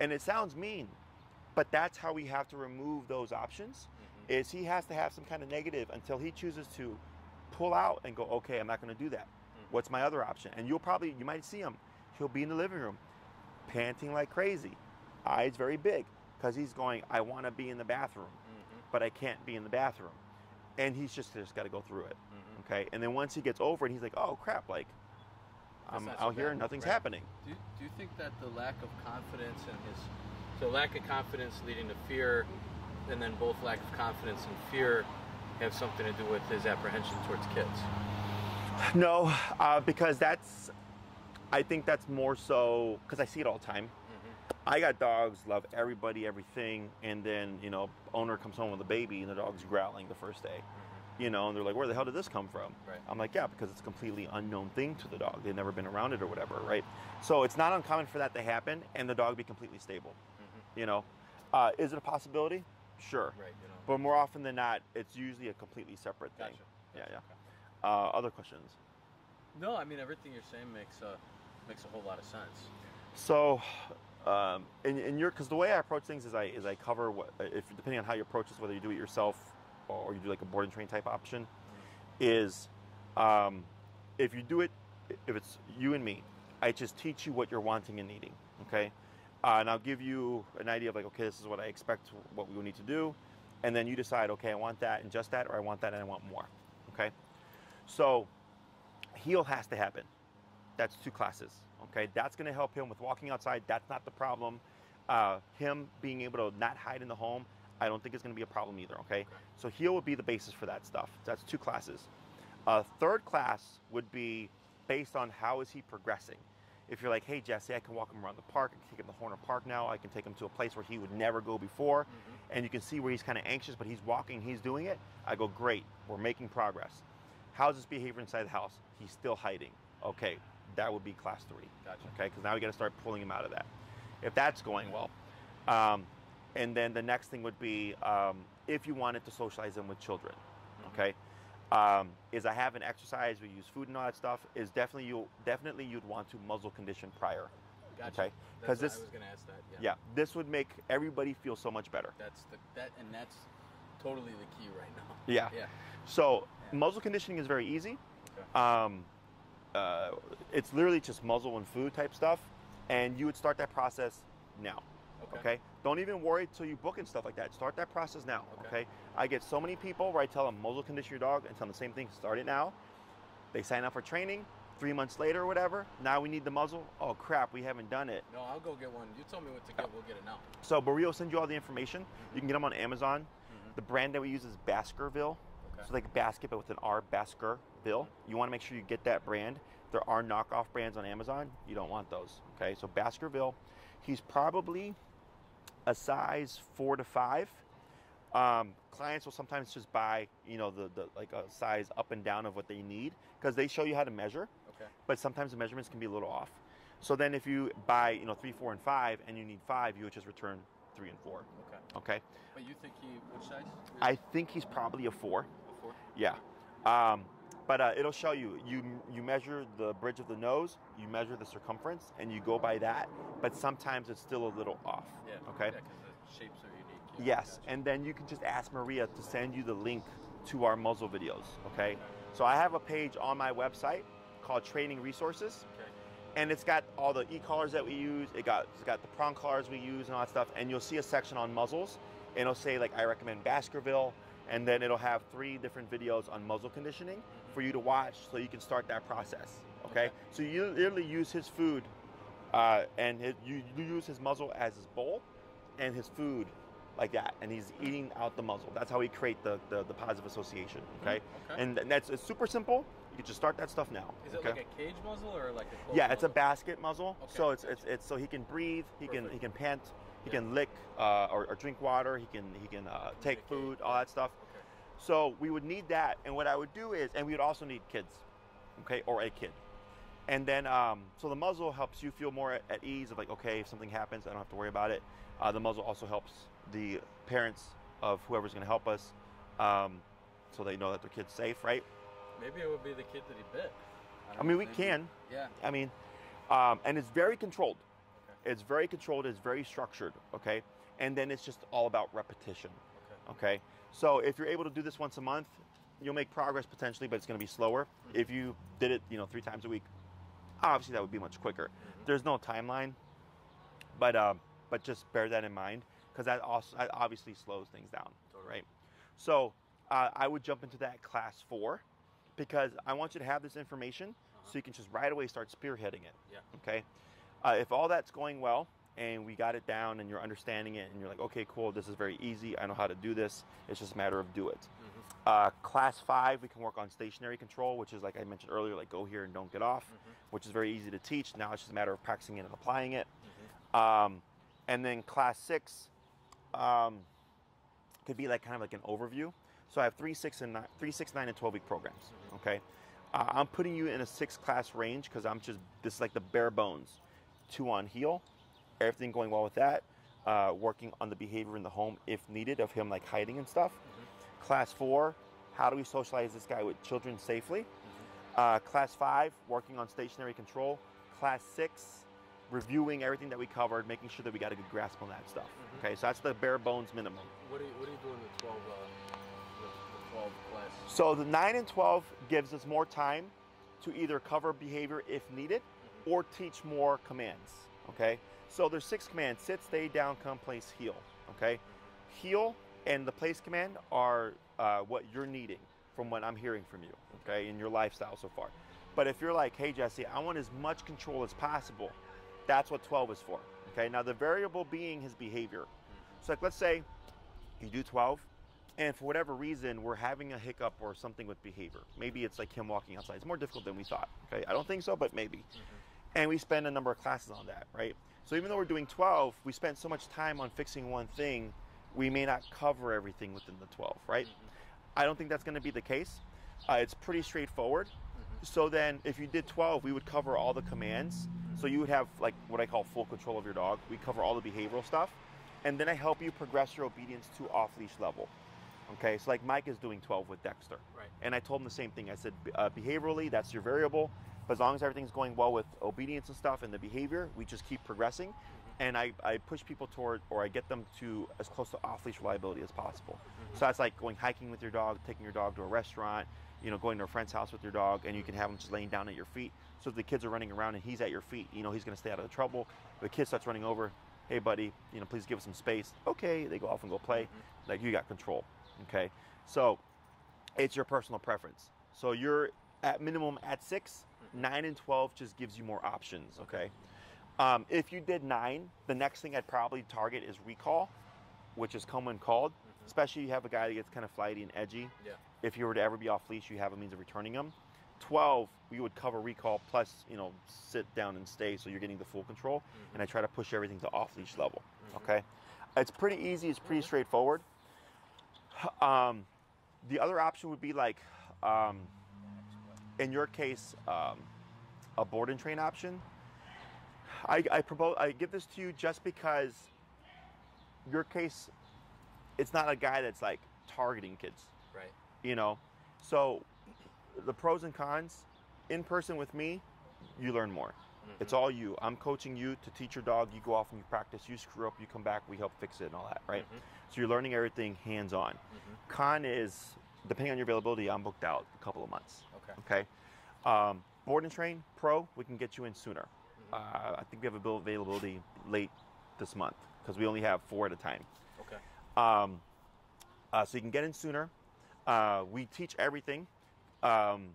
And it sounds mean, but that's how we have to remove those options. Mm-hmm. Is he has to have some kind of negative until he chooses to pull out and go, okay, I'm not going to do that. What's my other option? And you'll probably, you might see him. He'll be in the living room, panting like crazy, eyes very big, because he's going, I want to be in the bathroom, Mm-hmm. but I can't be in the bathroom. And he's just just got to go through it. Mm-hmm. Okay. And then once he gets over it, he's like, oh crap, like I'm so out here and nothing's right. happening. Do, do you think that the lack of confidence and his so lack of confidence leading to fear, and then both lack of confidence and fear have something to do with his apprehension towards kids? No, uh, because that's, I think that's more so because I see it all the time. Mm-hmm. I got dogs, love everybody, everything, and then you know, owner comes home with a baby and the dog's growling the first day. You know, and they're like, "Where the hell did this come from?" Right. I'm like, "Yeah, because it's a completely unknown thing to the dog. They've never been around it or whatever, right?" So it's not uncommon for that to happen, and the dog be completely stable. Mm-hmm. You know, uh, is it a possibility? Sure, Right. You know. but more often than not, it's usually a completely separate thing. Gotcha. Yeah, yeah. okay. Uh, other questions? No, I mean everything you're saying makes uh makes a whole lot of sense. So, um, in, in your because the way I approach things is I is I cover what if depending on how you approach this, whether you do it yourself or you do like a board and train type option, is um, if you do it if it's you and me, I just teach you what you're wanting and needing. Okay, uh, and I'll give you an idea of like okay, this is what I expect, what we will need to do, and then you decide okay, I want that and just that, or I want that and I want more. Okay, so heel has to happen. That's two classes. Okay, that's going to help him with walking outside. That's not the problem. Uh, him being able to not hide in the home, I don't think it's going to be a problem either. Okay, so heel would be the basis for that stuff. That's two classes. A third class would be based on how is he progressing. If you're like, hey Jesse, I can walk him around the park. I can take him to Horner Park now. I can take him to a place where he would never go before, and you can see where he's kind of anxious, but he's walking, he's doing it. I go, great, we're making progress. How's his behavior inside the house? He's still hiding. Okay, that would be class three. Gotcha. Okay, because now we got to start pulling him out of that. If that's going well, um, and then the next thing would be um, if you wanted to socialize them with children. Mhm. Okay, um, is I have an exercise. We use food and all that stuff. Is definitely you definitely you'd want to muzzle condition prior. Gotcha. Okay, 'cause That's- this- I was going to ask that. Yeah. Yeah, this would make everybody feel so much better. That's the that and that's totally the key right now. Yeah. Yeah. So. Muzzle conditioning is very easy. Okay. Um, uh, it's literally just muzzle and food type stuff, and you would start that process now. Okay. Okay. Don't even worry till you book and stuff like that. Start that process now. Okay. Okay. I get so many people where I tell them muzzle condition your dog and tell them the same thing. Start it now. They sign up for training. Three months later or whatever. Now we need the muzzle. Oh crap, we haven't done it. No, I'll go get one. You tell me what to get. We'll get it now. So Maria will send you all the information. You can get them on Amazon. Mhm. The brand that we use is Baskerville. Okay. So like basket, but with an R, Baskerville. You want to make sure you get that brand. There are knockoff brands on Amazon. You don't want those. Okay, so Baskerville. He's probably a size four to five. Um, clients will sometimes just buy, you know, the, the like a size up and down of what they need because they show you how to measure. Okay. But sometimes the measurements can be a little off. So then if you buy, you know, three, four, and five, and you need five, you would just return three and four. Okay. Okay. But you think he which size? I think he's probably a four. Yeah. Um, but uh, it'll show you. You you measure the bridge of the nose, you measure the circumference, and you go by that. But sometimes it's still a little off. Yeah. Okay. Yeah, because the shapes are unique. Yeah, Yes, gotcha. and then you can just ask Maria to send you the link to our muzzle videos. Okay. So I have a page on my website called Training Resources, Okay. and it's got all the e-collars that we use. It got it's got the prong collars we use and all that stuff. And you'll see a section on muzzles, and it'll say like I recommend Baskerville, and then it'll have three different videos on muzzle conditioning for you to watch, so you can start that process. Okay. Okay. So you literally use his food, uh, and his, you, you use his muzzle as his bowl, and his food like that, and he's eating out the muzzle. That's how we create the the, the positive association. Okay. Okay. And that's it's super simple, You can just start that stuff now. Is it okay? like a cage muzzle or like a yeah, it's a basket muzzle. Okay, so it's, gotcha. it's it's so he can breathe, he can he can pant, he Yeah. can lick uh, or, or drink water, he can he can uh, take food, all yeah. that stuff. Okay. So we would need that, and what I would do is, and we would also need kids, okay, or a kid. And then, um, so the muzzle helps you feel more at, at ease of like, okay, if something happens, I don't have to worry about it. Uh, the muzzle also helps the parents of whoever's going to help us, um, so they know that their kid's safe, right? Maybe it would be the kid that he bit. I don't mean, know, we maybe- can. Yeah. I mean, um, and it's very controlled. It's very controlled. It's very structured. Okay, and then it's just all about repetition. Okay. Okay, so if you're able to do this once a month, you'll make progress potentially, but it's going to be slower. Mhm. If you did it, you know, three times a week, obviously that would be much quicker. Mhm. There's no timeline, but um, but just bear that in mind because that also that obviously slows things down, Totally. right? So uh, I would jump into that class four because I want you to have this information Uh-huh. so you can just right away start spearheading it. Yeah. Okay. Uh, if all that's going well and we got it down and you're understanding it and you're like, okay, cool, this is very easy. I know how to do this. It's just a matter of do it. Mhm. Uh, class five, we can work on stationary control, which is like I mentioned earlier, like go here and don't get off, Mhm. which is very easy to teach. Now it's just a matter of practicing it and applying it. Mhm. Um, and then class six um, could be like kind of like an overview. So I have three, six, and nine, three, six, nine, and twelve week programs. Mhm. Okay, uh, I'm putting you in a six class range because I'm just this is like the bare bones. Two on heel, everything going well with that. Uh, working on the behavior in the home if needed of him like hiding and stuff. Class four, how do we socialize this guy with children safely? Uh, class five, working on stationary control. Class six, reviewing everything that we covered, making sure that we got a good grasp on that stuff. Mhm. Okay, so that's the bare bones minimum. What do you What do you do in the twelve uh, the, the twelve class? So the nine and 12 gives us more time to either cover behavior if needed. Or teach more commands. Okay, so there's six commands sit, stay, down, come, place, heel. Okay, heel and the place command are uh, what you're needing from what I'm hearing from you. Okay, in your lifestyle so far. But if you're like, hey Jesse, I want as much control as possible, that's what 12 is for. Okay, now the variable being his behavior. So like let's say you do 12 and for whatever reason we're having a hiccup or something with behavior. Maybe it's like him walking outside. It's more difficult than we thought. Okay, I don't think so, but maybe. And we spend a number of classes on that, right? So even though we're doing 12, we spent so much time on fixing one thing, we may not cover everything within the 12, right? I don't think that's going to be the case. Uh, it's pretty straightforward. So then, if you did 12, we would cover all the commands. So you would have like what I call full control of your dog. We cover all the behavioral stuff, and then I help you progress your obedience to off leash level. Okay, so like Mike is doing 12 with Dexter, Right. and I told him the same thing. I said uh, behaviorally, that's your variable, but as long as everything's going well with obedience and stuff and the behavior, we just keep progressing. Mm-hmm. And I, I push people toward, or I get them to as close to off leash reliability as possible. Mm-hmm. So that's like going hiking with your dog, taking your dog to a restaurant, you know, going to a friend's house with your dog, and you can have him just laying down at your feet. So if the kids are running around and he's at your feet, you know, he's going to stay out of the trouble. If the kid starts running over, hey buddy, you know, please give us some space. Okay, they go off and go play. Mm-hmm. Like you got control. Okay, so it's your personal preference. So you're at minimum at 6 nine and twelve just gives you more options. Okay. Um, if you did nine, the next thing I'd probably target is recall, which is come when called. Especially you have a guy that gets kind of flighty and edgy. Yeah. If you were to ever be off leash, you have a means of returning him. 12, we would cover recall plus, you know, sit down and stay so you're getting the full control. And I try to push everything to off leash level. Okay. It's pretty easy, it's pretty straightforward. Um, the other option would be like, um, in your case, um, a board and train option. I, I propose I give this to you just because your case, it's not a guy that's like targeting kids. Right. you know? So the pros and cons in person with me you learn more. It's all you. I'm coaching you to teach your dog. You go off and you practice. You screw up. You come back. We help fix it and all that right? Mhm. so you're learning everything hands on Mhm. con is depending on your availability i'm booked out a couple of months Okay. okay um, board and train pro we can get you in sooner uh, i think we have a bill availability late this month because we only have four at a time Okay. um, uh, so you can get in sooner. Uh, we teach everything. Um,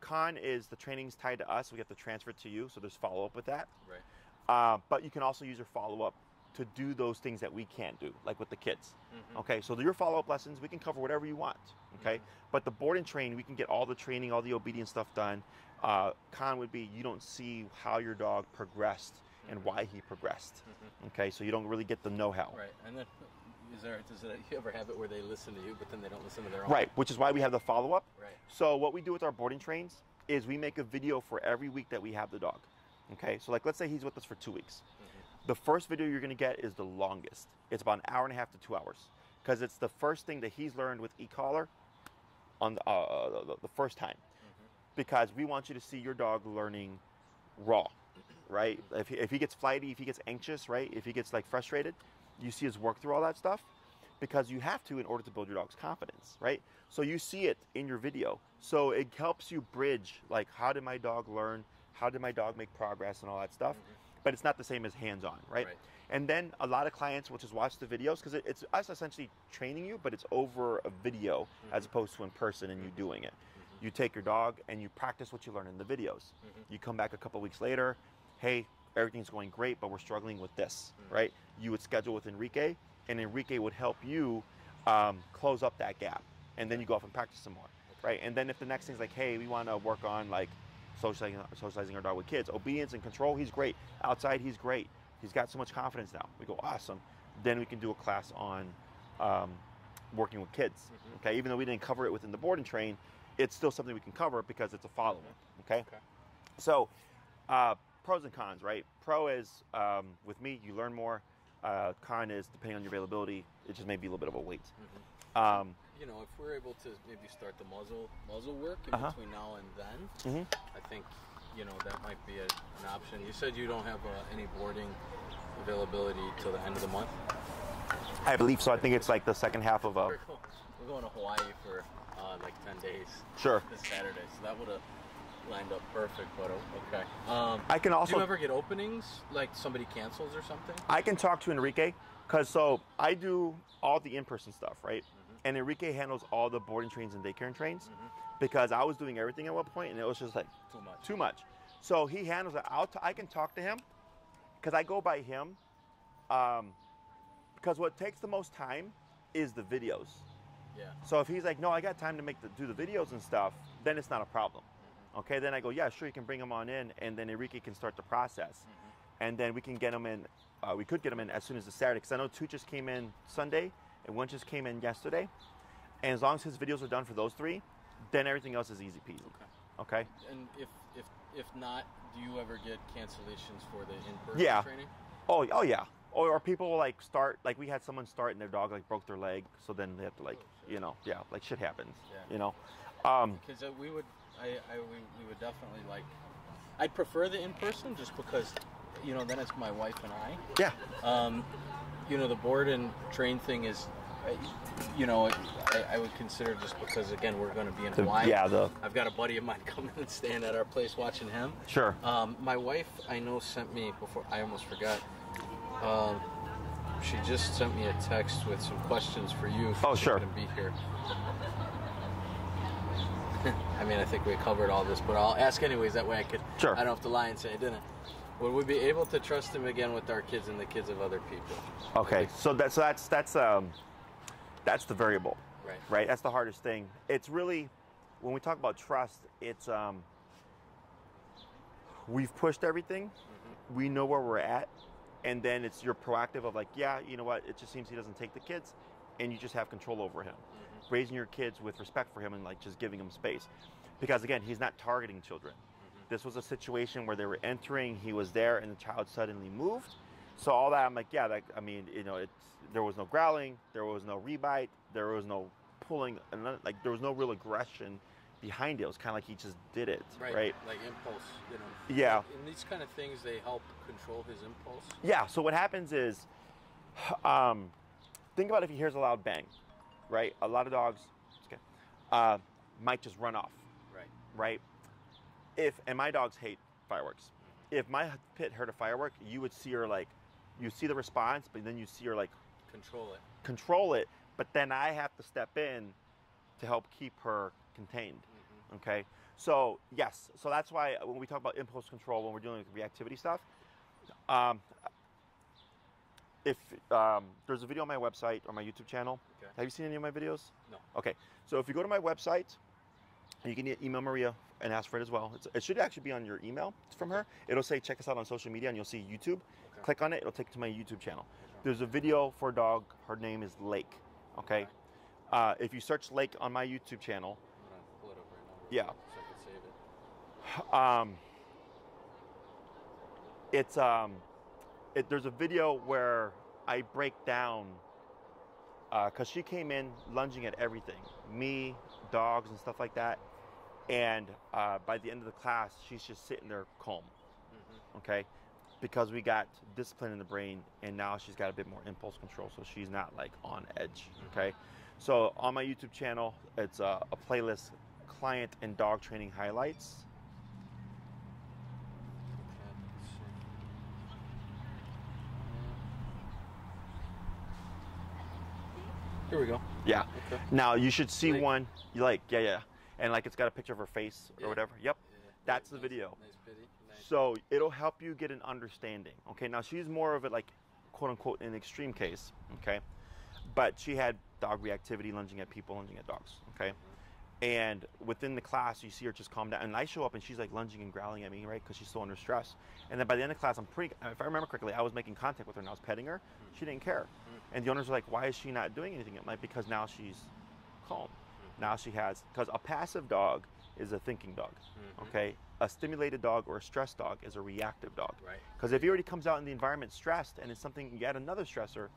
con is the training's tied to us. We have to transfer it to you, so there's follow up with that. Right. Uh, but you can also use your follow up to do those things that we can't do, like with the kids. Mhm. Okay, so your follow-up lessons, we can cover whatever you want. Okay, Mhm. but the board and train, we can get all the training, all the obedience stuff done. Uh, con would be you don't see how your dog progressed and Mhm. why he progressed. Mhm. Okay, so you don't really get the know-how. Right, and then is there does it, you ever have it where they listen to you, but then they don't listen to their own? Right, which is why we have the follow-up. Right. So what we do with our boarding trains is we make a video for every week that we have the dog. Okay, so like let's say he's with us for two weeks. The first video you're gonna get is the longest. It's about an hour and a half to two hours because it's the first thing that he's learned with e-collar on the, uh, the, the first time. Because we want you to see your dog learning raw, right? If he, if he gets flighty, if he gets anxious, right? If he gets like frustrated, you see his work through all that stuff because you have to in order to build your dog's confidence, right? So you see it in your video. So it helps you bridge like how did my dog learn? How did my dog make progress and all that stuff? But it's not the same as hands-on, right? Right. And then a lot of clients will just watch the videos because it, it's us essentially training you, but it's over a video as Mhm. opposed to in person and you doing it. You take your dog and you practice what you learn in the videos. Mhm. You come back a couple weeks later, hey, everything's going great, but we're struggling with this, Mhm. right? You would schedule with Enrique, and Enrique would help you um, close up that gap, and then you go off and practice some more, right? And then if the next thing's like, hey, we want to work on like socializing, socializing our dog with kids, obedience and control, he's great. Outside, he's great. He's got so much confidence now. We go, awesome. Then we can do a class on um, working with kids. Mhm. Okay, even though we didn't cover it within the board and train, it's still something we can cover because it's a follow-up. Okay. Okay. So, uh, pros and cons, right? Pro is um, with me, you learn more. Uh, con is depending on your availability, it just may be a little bit of a wait. Mhm. Um, You know, if we're able to maybe start the muzzle muzzle work in Uh-huh. between now and then, mhm. I think you know that might be a, an option. You said you don't have uh, any boarding availability till the end of the month. I believe so. I think it's like the second half of a. Cool. We're going to Hawaii for uh, like ten days Sure. this Saturday, so that would have lined up perfect. But okay. Um, I can also. do you ever get openings like somebody cancels or something? I can talk to Enrique because so I do all the in-person stuff, right? And Enrique handles all the boarding trains and daycare and trains Mhm. because I was doing everything at one point and it was just like Too much. too much. So he handles it. I'll t- I can talk to him because I go by him. Um, because what takes the most time is the videos. Yeah. So if he's like, no, I got time to make the do the videos and stuff, then it's not a problem. Okay, then I go, yeah, sure, you can bring him on in, and then Enrique can start the process, and then we can get him in. Uh, we could get him in as soon as the Saturday, because I know two just came in Sunday, and one just came in yesterday, and as long as his videos are done for those three, then everything else is easy peasy. Okay. Okay. And if if if not, do you ever get cancellations for the in-person Yeah. training? Oh, oh yeah. Or, or people will, like start like we had someone start and their dog like broke their leg, so then they have to like Oh, you know yeah like shit happens. Yeah. You know. Um, Because uh, we would, I, I we, we would definitely like. I'd prefer the in-person just because, you know, then it's my wife and I. yeah. Um, you know, the board and train thing is, you know, I, I would consider just because again we're going to be in The- Hawaii. yeah. The I've got a buddy of mine coming and staying at our place watching him. sure. Um, my wife, I know, sent me before. I almost forgot. Um, she just sent me a text with some questions for you. If Oh, you sure. Can be here. I mean, I think we covered all this, but I'll ask anyways. That way, I could. Sure. I don't have to lie and say I didn't. Would we be able to trust him again with our kids and the kids of other people? Okay, so that's so that's that's um that's the variable, Right. right? That's the hardest thing. It's really when we talk about trust, it's um we've pushed everything. We know where we're at, and then it's you're proactive of like, yeah, you know what? It just seems he doesn't take the kids, and you just have control over him, Mhm. raising your kids with respect for him and like just giving him space, because again, he's not targeting children. This was a situation where they were entering, he was there, and the child suddenly moved. So all that, I'm like, yeah, that, I mean, you know, it's there was no growling, there was no rebite, there was no pulling, and none- like there was no real aggression behind it. It was kind of like he just did it, Right. right? Like impulse, you know. Yeah. And these kind of things, they help control his impulse. Yeah. So what happens is, um, think about if he hears a loud bang, right? A lot of dogs, okay, uh, might just run off. Right. right? If and my dogs hate fireworks. If my pit heard a firework, you would see her like, you see the response, but then you see her like Control it. control it. But then I have to step in to help keep her contained. Mhm. Okay, so yes, so that's why when we talk about impulse control, when we're dealing with reactivity stuff, um, if um, there's a video on my website or my YouTube channel. Okay. Have you seen any of my videos? No. Okay. So if you go to my website, you can email Maria and ask for it as well. It's, it should actually be on your email from her. It'll say check us out on social media, and you'll see YouTube. Okay. Click on it. It'll take you to my YouTube channel. There's a video for a dog. Her name is Lake. Okay. Uh, if you search Lake on my YouTube channel, I'm gonna pull it up right now. Yeah. So I can save it. um, it's um, it, there's a video where I break down because she came in lunging at everything, me, dogs, and stuff like that. And uh, by the end of the class, she's just sitting there calm, Mhm. okay? Because we got discipline in the brain, and now she's got a bit more impulse control, so she's not like on edge, okay? So on my YouTube channel, it's a, a playlist, client and dog training highlights. Okay, let's see. Here we go. Yeah. Okay. Now you should see Like- one. You like, yeah, yeah, and like it's got a picture of her face or whatever. Yep. Yeah, That's the nice- video. Nice. Nice. So it'll help you get an understanding. Okay. Now she's more of a like, quote unquote, an extreme case. Okay. But she had dog reactivity, lunging at people, lunging at dogs. Okay. Mm-hmm. And within the class, you see her just calm down. And I show up and she's like lunging and growling at me, right? Because she's still under stress. And then by the end of class, I'm pretty, if I remember correctly, I was making contact with her and I was petting her. Mm-hmm. She didn't care. Mm-hmm. And the owners were like, why is she not doing anything? I'm like, because now she's calm. Now she has, because a passive dog is a thinking dog, mm-hmm. okay? A stimulated dog or a stressed dog is a reactive dog. Right. Because if he already comes out in the environment stressed and it's something, yet another stressor,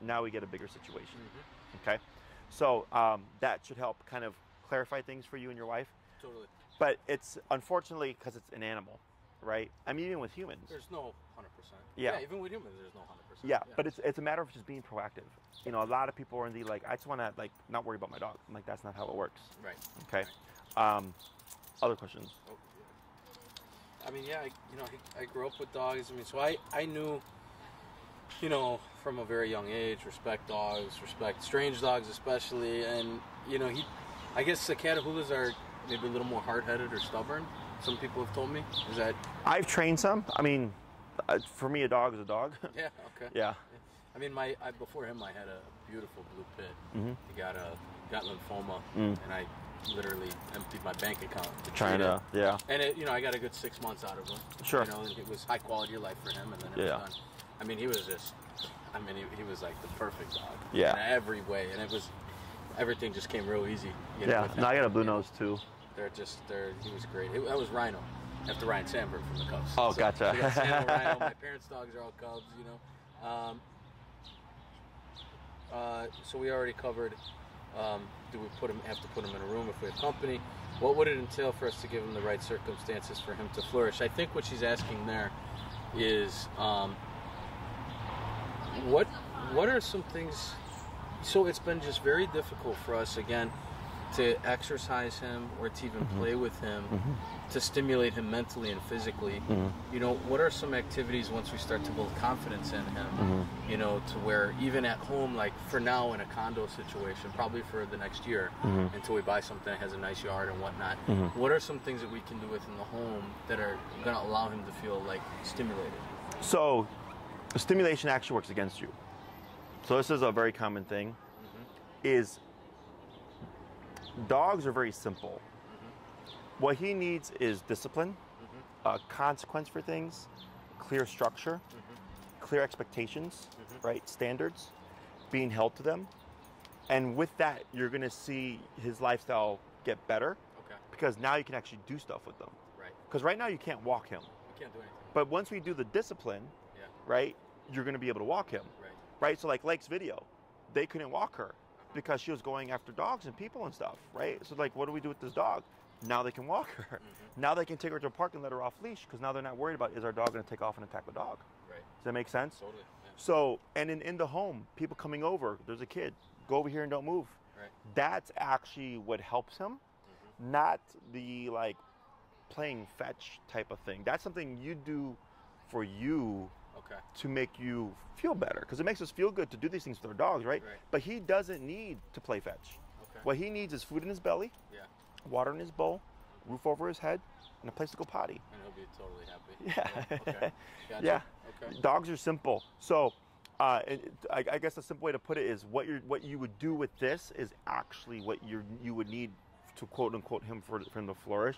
now we get a bigger situation, mm-hmm. okay? So um, that should help kind of clarify things for you and your wife. Totally. But it's unfortunately because it's an animal, right? I mean, even with humans. There's no 100%. Yeah. yeah. Even with humans, there's no hundred percent. Yeah, but it's it's a matter of just being proactive. You know, a lot of people are in the like, I just want to like not worry about my dog. I'm like, that's not how it works. Right. Okay. Um, other questions. Oh, yeah. I mean, yeah, I, you know, I, grew up with dogs. I mean, so I I knew, you know, from a very young age, respect dogs, respect strange dogs especially, and you know, he, I guess the Catahoula's are maybe a little more hard headed or stubborn. Some people have told me. Is that? I've trained some. I mean, uh, for me, a dog is a dog. Yeah. Okay. yeah. I mean, my I, before him, I had a beautiful blue pit. Mhm. He got a got lymphoma, Mm. and I literally emptied my bank account to Trying to, yeah. And it, you know, I got a good six months out of him. Sure. You know, and it was high quality of life for him, and then it Yeah. was done. I mean, he was just, I mean, he, he was like the perfect dog. Yeah. In every way, and it was, everything just came real easy. you know, Yeah. with No, him. I got a blue nose too. They're just, they're, he was great. It, that was Rhino, after Ryan Sandberg from the Cubs. Oh, gotcha. we got Sandberg, Rhino. My parents' dogs are all Cubs, you know. Um, uh, so we already covered. Um, do we put him have to put him in a room if we have company? What would it entail for us to give him the right circumstances for him to flourish? I think what she's asking there is um, what what are some things? So it's been just very difficult for us again to exercise him or to even mm-hmm. play with him mm-hmm. to stimulate him mentally and physically. Mm-hmm. You know, what are some activities once we start to build confidence in him? You know, to where even at home, like for now in a condo situation, probably for the next year until we buy something that has a nice yard and whatnot. What are some things that we can do within the home that are going to allow him to feel like stimulated? So, stimulation actually works against you. So this is a very common thing. Is dogs are very simple. What he needs is discipline, mm-hmm. a consequence for things, clear structure, mm-hmm. clear expectations, mm-hmm. right? Standards, being held to them, and with that, you're going to see his lifestyle get better Okay, because now you can actually do stuff with them. right. Because right now you can't walk him, We can't do anything. but once we do the discipline, Yeah, right, you're going to be able to walk him right. right? So like Lake's video, they couldn't walk her because she was going after dogs and people and stuff, right? So like, what do we do with this dog? Now they can walk her. Mm-hmm. Now they can take her to a park and let her off leash because now they're not worried about is our dog going to take off and attack the dog. Right. Does that make sense? Totally. Yeah. So and in in the home, people coming over, there's a kid, go over here and don't move. Right. That's actually what helps him, mm-hmm. not the like playing fetch type of thing. That's something you do for you Okay. to make you feel better because it makes us feel good to do these things with our dogs, right? Right. But he doesn't need to play fetch. Okay. What he needs is food in his belly, Yeah. water in his bowl, roof over his head, and a place to go potty. And he'll be totally happy. Yeah. Okay. Gotcha. Yeah. Okay. Dogs are simple. So Uh, it- I, I guess a simple way to put it is what you what you would do with this is actually what you you would need to quote unquote him for, for him to flourish,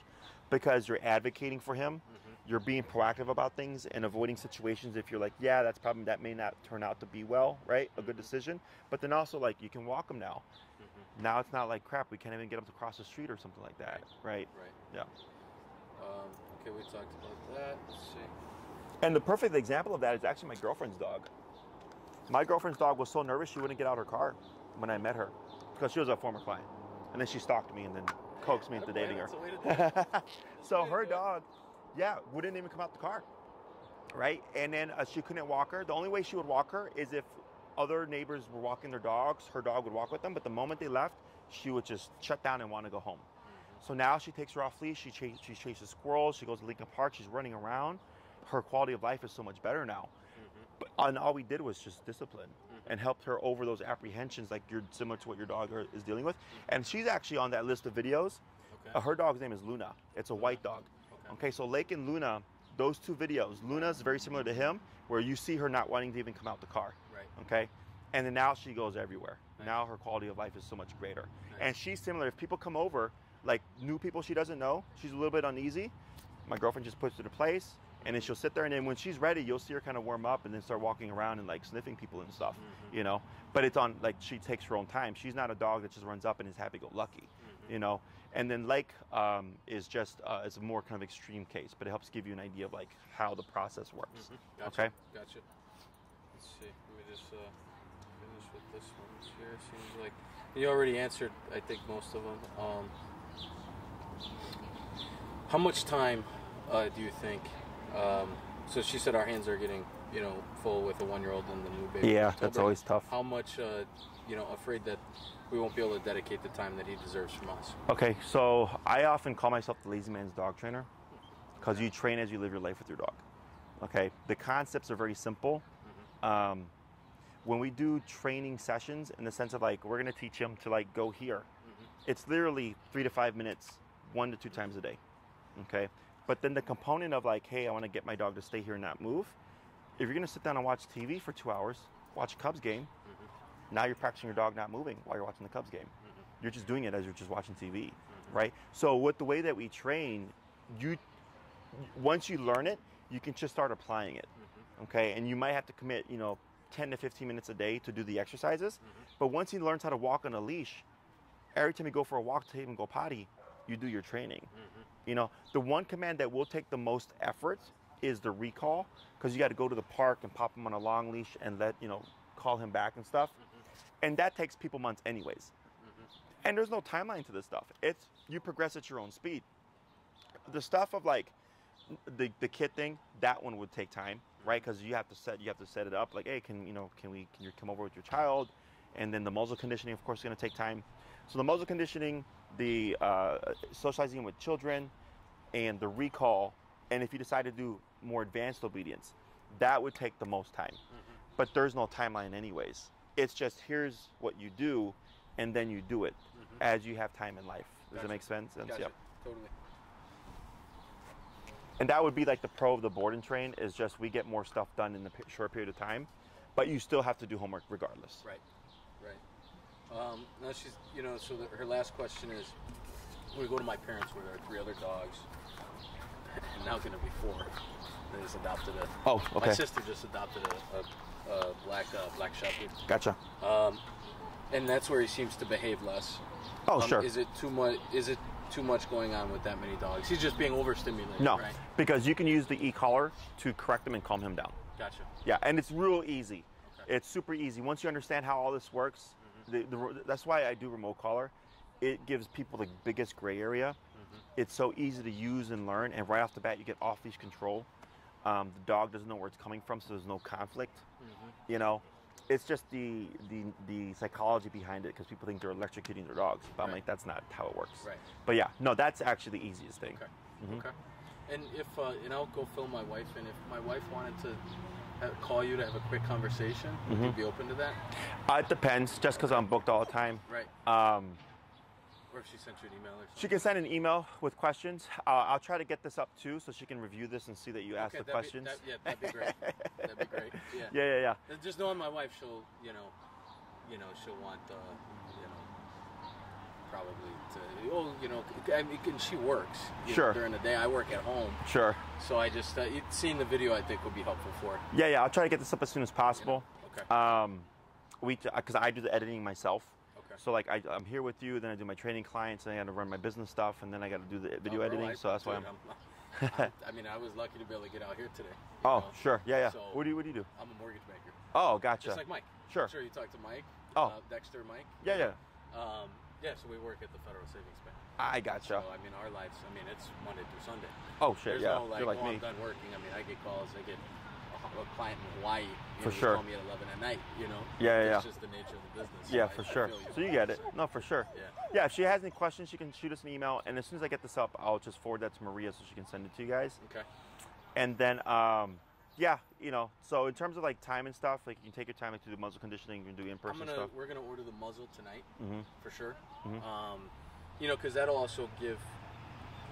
because you're advocating for him, you're being proactive about things and avoiding situations. If you're like, yeah, that's probably that may not turn out to be well, right, a good decision. But then also like you can walk them now. Now it's not like crap. We can't even get him to cross the street or something like that, right? Right. Yeah. Um, okay, we talked about that. Let's see. And the perfect example of that is actually my girlfriend's dog. My girlfriend's dog was so nervous she wouldn't get out her car when I met her because she was a former client. And then she stalked me and then coaxed me into dating her. that's the way to do it. so her dog, yeah, wouldn't even come out the car. Right? And then uh, she couldn't walk her. The only way she would walk her is if other neighbors were walking their dogs, her dog would walk with them. But the moment they left, she would just shut down and want to go home. So now she takes her off leash. She, chase, she chases squirrels. She goes to Lincoln Park. She's running around. Her quality of life is so much better now. But and all we did was just discipline and helped her over those apprehensions, like you're similar to what your dog are, is dealing with. And she's actually on that list of videos. Okay. Uh, her dog's name is Luna. It's a white dog. Okay. Okay, so Lake and Luna, those two videos, Luna's very similar to him, where you see her not wanting to even come out the car. Right. Okay, and then now she goes everywhere. Nice. Now her quality of life is so much greater. Nice. And she's similar. If people come over, like new people she doesn't know, she's a little bit uneasy. My girlfriend just puts her to place, and then she'll sit there, and then when she's ready, you'll see her kind of warm up, and then start walking around and like sniffing people and stuff, Mhm. you know. But it's on like she takes her own time. She's not a dog that just runs up and is happy-go-lucky, Mhm. you know. And then Lake um, is just uh, is a more kind of extreme case, but it helps give you an idea of like how the process works. Mhm. Gotcha. Okay. Gotcha. Let's see. Let me just uh, finish with this one here. Seems like you already answered. I think most of them. Um, how much time uh, do you think? Um, so she said our hands are getting, you know, full with a one-year-old and the new baby. Yeah, that's always tough. How much, uh, you know, afraid that we won't be able to dedicate the time that he deserves from us? Okay, so I often call myself the lazy man's dog trainer because you train as you live your life with your dog. Okay, the concepts are very simple. Mm-hmm. Um, when we do training sessions, in the sense of like we're gonna teach him to like go here, mm-hmm. it's literally three to five minutes, one to two mm-hmm. times a day. Okay, but then the component of like, hey, I want to get my dog to stay here and not move. If you're gonna sit down and watch TV for two hours, watch a Cubs game, now you're practicing your dog not moving while you're watching the Cubs game. Mm-hmm. You're just doing it as you're just watching TV, right? So with the way that we train, you once you learn it, you can just start applying it. Mm-hmm. Okay, and you might have to commit, you know, 10 to 15 minutes a day to do the exercises. Mm-hmm. But once he learns how to walk on a leash, every time you go for a walk to even go potty, you do your training. You know, the one command that will take the most effort is the recall because you got to go to the park and pop him on a long leash and let, you know, call him back and stuff. And that takes people months anyways. Mm-hmm. And there's no timeline to this stuff. It's you progress at your own speed. The stuff of like the the kit thing, that one would take time, mm-hmm. right? Because you have to set you have to set it up. Like, hey, can you know, can we can you come over with your child? And then the muzzle conditioning, of course, is going to take time. So the muzzle conditioning, the uh, socializing with children, and the recall, and if you decide to do more advanced obedience, that would take the most time. Mm-hmm. But there's no timeline, anyways. It's just here's what you do, and then you do it as you have time in life. Does Gotcha. that make sense? And Gotcha. yep. Totally. And that would be like the pro of the board and train is just we get more stuff done in a pe- short period of time, but you still have to do homework regardless. Right, right. Um, now she's, you know, so the, her last question is, we go to my parents with our three other dogs, and now going to be four. They just adopted a. Oh, okay. My sister just adopted a, a, a black uh, black shepherd, Gotcha. um, and that's where he seems to behave less. Oh, Um, sure. Is it too much? Is it too much going on with that many dogs? He's just being overstimulated. no, Right. because you can use the e-collar to correct him and calm him down. Gotcha. Yeah, and it's real easy. Okay. It's super easy. Once you understand how all this works, the, the, that's why I do remote collar. It gives people the biggest gray area. It's so easy to use and learn, and right off the bat, you get off leash control. Um, the dog doesn't know where it's coming from, so there's no conflict. You know, it's just the the, the psychology behind it because people think they're electrocuting their dogs, but I'm like, that's not how it works. Right. But yeah, no, that's actually the easiest thing. Okay. Okay. And if uh, and I'll go fill my wife in. If my wife wanted to call you to have a quick conversation, would you be open to that? Uh, it depends, just because I'm booked all the time. Right. Um, Or if she sent you an email or something. She can send an email with questions. Uh, I'll try to get this up too, so she can review this and see that you asked the that'd be- questions. that- yeah, that'd be great. that'd be great. Yeah. yeah, yeah, yeah. Just knowing my wife, she'll, you know, you know, she'll want, uh, you know, probably to, oh, you know, I mean, and she works you know, Sure. during the day. I work at home, Sure. so I just uh, seeing the video, I think would be helpful for her. Yeah, yeah. I'll try to get this up as soon as possible. Okay. Um, we because I do the editing myself. So like I, I'm here with you, then I do my training clients, and I got to run my business stuff, and then I got to do the video Oh, bro, editing. I- so that's why I'm. dude, I'm- I mean, I was lucky to be able to get out here today. Oh, know? sure. Yeah, yeah. So- what do you What do you do? I'm a mortgage banker, Oh, gotcha. just like Mike. Sure. I'm sure you talked to Mike. Oh. Uh, Dexter, Mike. yeah, yeah. Um, yeah, so we work at the Federal Savings Bank. I gotcha. So I mean, our lives. I mean, it's Monday through Sunday. oh shit. There's yeah. no like, You're like oh, me. I'm done working. I mean, I get calls. I get a, client in Hawaii. You For know, sure. Call me at 11 at night. You know. Yeah, yeah, It's yeah. just the nature of the business. Yeah, I- for I sure. feel So you get it. No, for sure. Yeah. Yeah, if she has any questions, she can shoot us an email, and as soon as I get this up, I'll just forward that to Maria so she can send it to you guys. Okay. And then, um, yeah, you know, so in terms of like time and stuff, like you can take your time like, to do muzzle conditioning, you can do I'm in-person gonna. stuff. We're gonna order the muzzle tonight hmm for sure. Mhm. Um, you know, because that'll also give,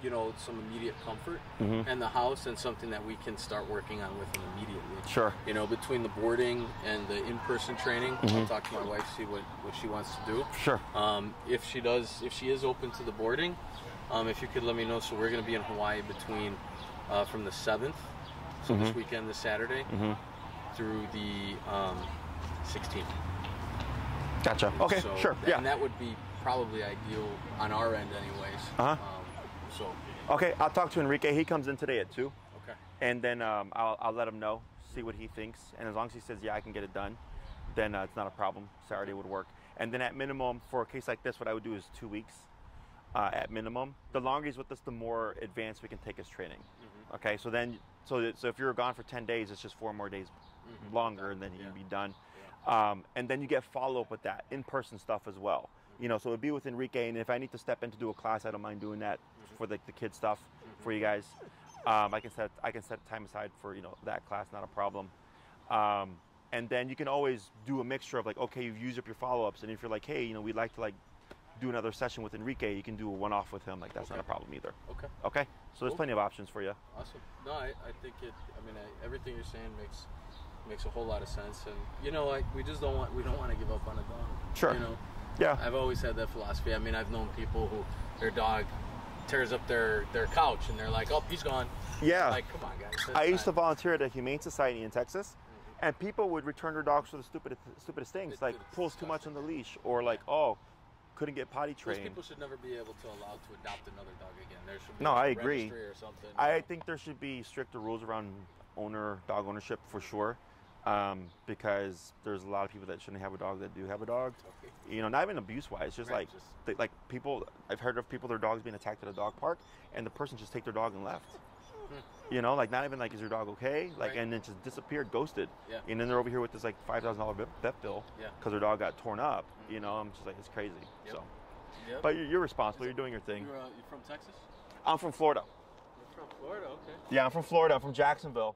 you know, some immediate comfort hmm and the house and something that we can start working on with them immediately. Sure. You know, between the boarding and the in-person training, I'll Mhm. talk to my wife, see what, what she wants to do. Sure. Um, if she does, if she is open to the boarding, um, if you could let me know. So we're going to be in Hawaii between uh, from the seventh, so this Mhm. weekend, this Saturday, hmm through the um, 16th. Gotcha. Okay. So- sure. And Yeah. that would be probably ideal on our end, anyways. Uh-huh. So Okay. I'll talk to Enrique. He comes in today at two, okay, and then um, I'll, I'll let him know, see what he thinks, and as long as he says yeah, I can get it done, then uh, it's not a problem. Saturday would work. And then at minimum, for a case like this, what I would do is two weeks. Uh, at minimum, the longer he's with us, the more advanced we can take his training. Mhm. Okay, so then, so that- so if you're gone for ten days, it's just four more days Mhm. longer, and then he Yeah. can be done. Um, and then you get follow up with that in person stuff as well. You know, so it'd be with Enrique, and if I need to step in to do a class, I don't mind doing that for the, the kid stuff for you guys. Um, I can set I can set time aside for you know that class, not a problem. Um, and then you can always do a mixture of like, okay, you've used up your follow ups, and if you're like, hey, you know, we'd like to like do another session with Enrique, you can do a one off with him. Like that's not a problem either. okay, Okay, so there's Cool. plenty of options for you. awesome. No, I, I think it. I mean, I, everything you're saying makes makes a whole lot of sense, and you know, like we just don't want we don't want to give up on a dog. Sure. You know, Yeah. I've always had that philosophy. I mean, I've known people who their dog tears up their their couch, and they're like, "Oh, he's gone." Yeah. Like, come on, guys. I used to volunteer at a humane society in Texas, mm-hmm. and people would return their dogs for the stupidest, stupidest things, It's- like pulls too much on the leash, or like, oh, couldn't get potty Those trained. people should never be able to allow to adopt another dog again. There should be No, like I a agree. or something. I think there should be stricter rules around owner dog ownership for sure, um, because there's a lot of people that shouldn't have a dog that do have a dog. Okay. You know, not even abuse wise, just Right, like just- they, like people. I've heard of people their dogs being attacked at a dog park, and the person just take their dog and left. You know, like not even like is your dog okay? Like Right. and then just disappeared, ghosted. Yeah. And then they're over here with this like five thousand dollar vet bill Yeah. because their dog got torn up. You know, I'm just like it's crazy. Yep. So, Yep. but you're, you're responsible. You're doing your thing. You're, uh, you're from Texas? I'm from Florida. You're from Florida, okay. Yeah, I'm from Florida. I'm from Jacksonville.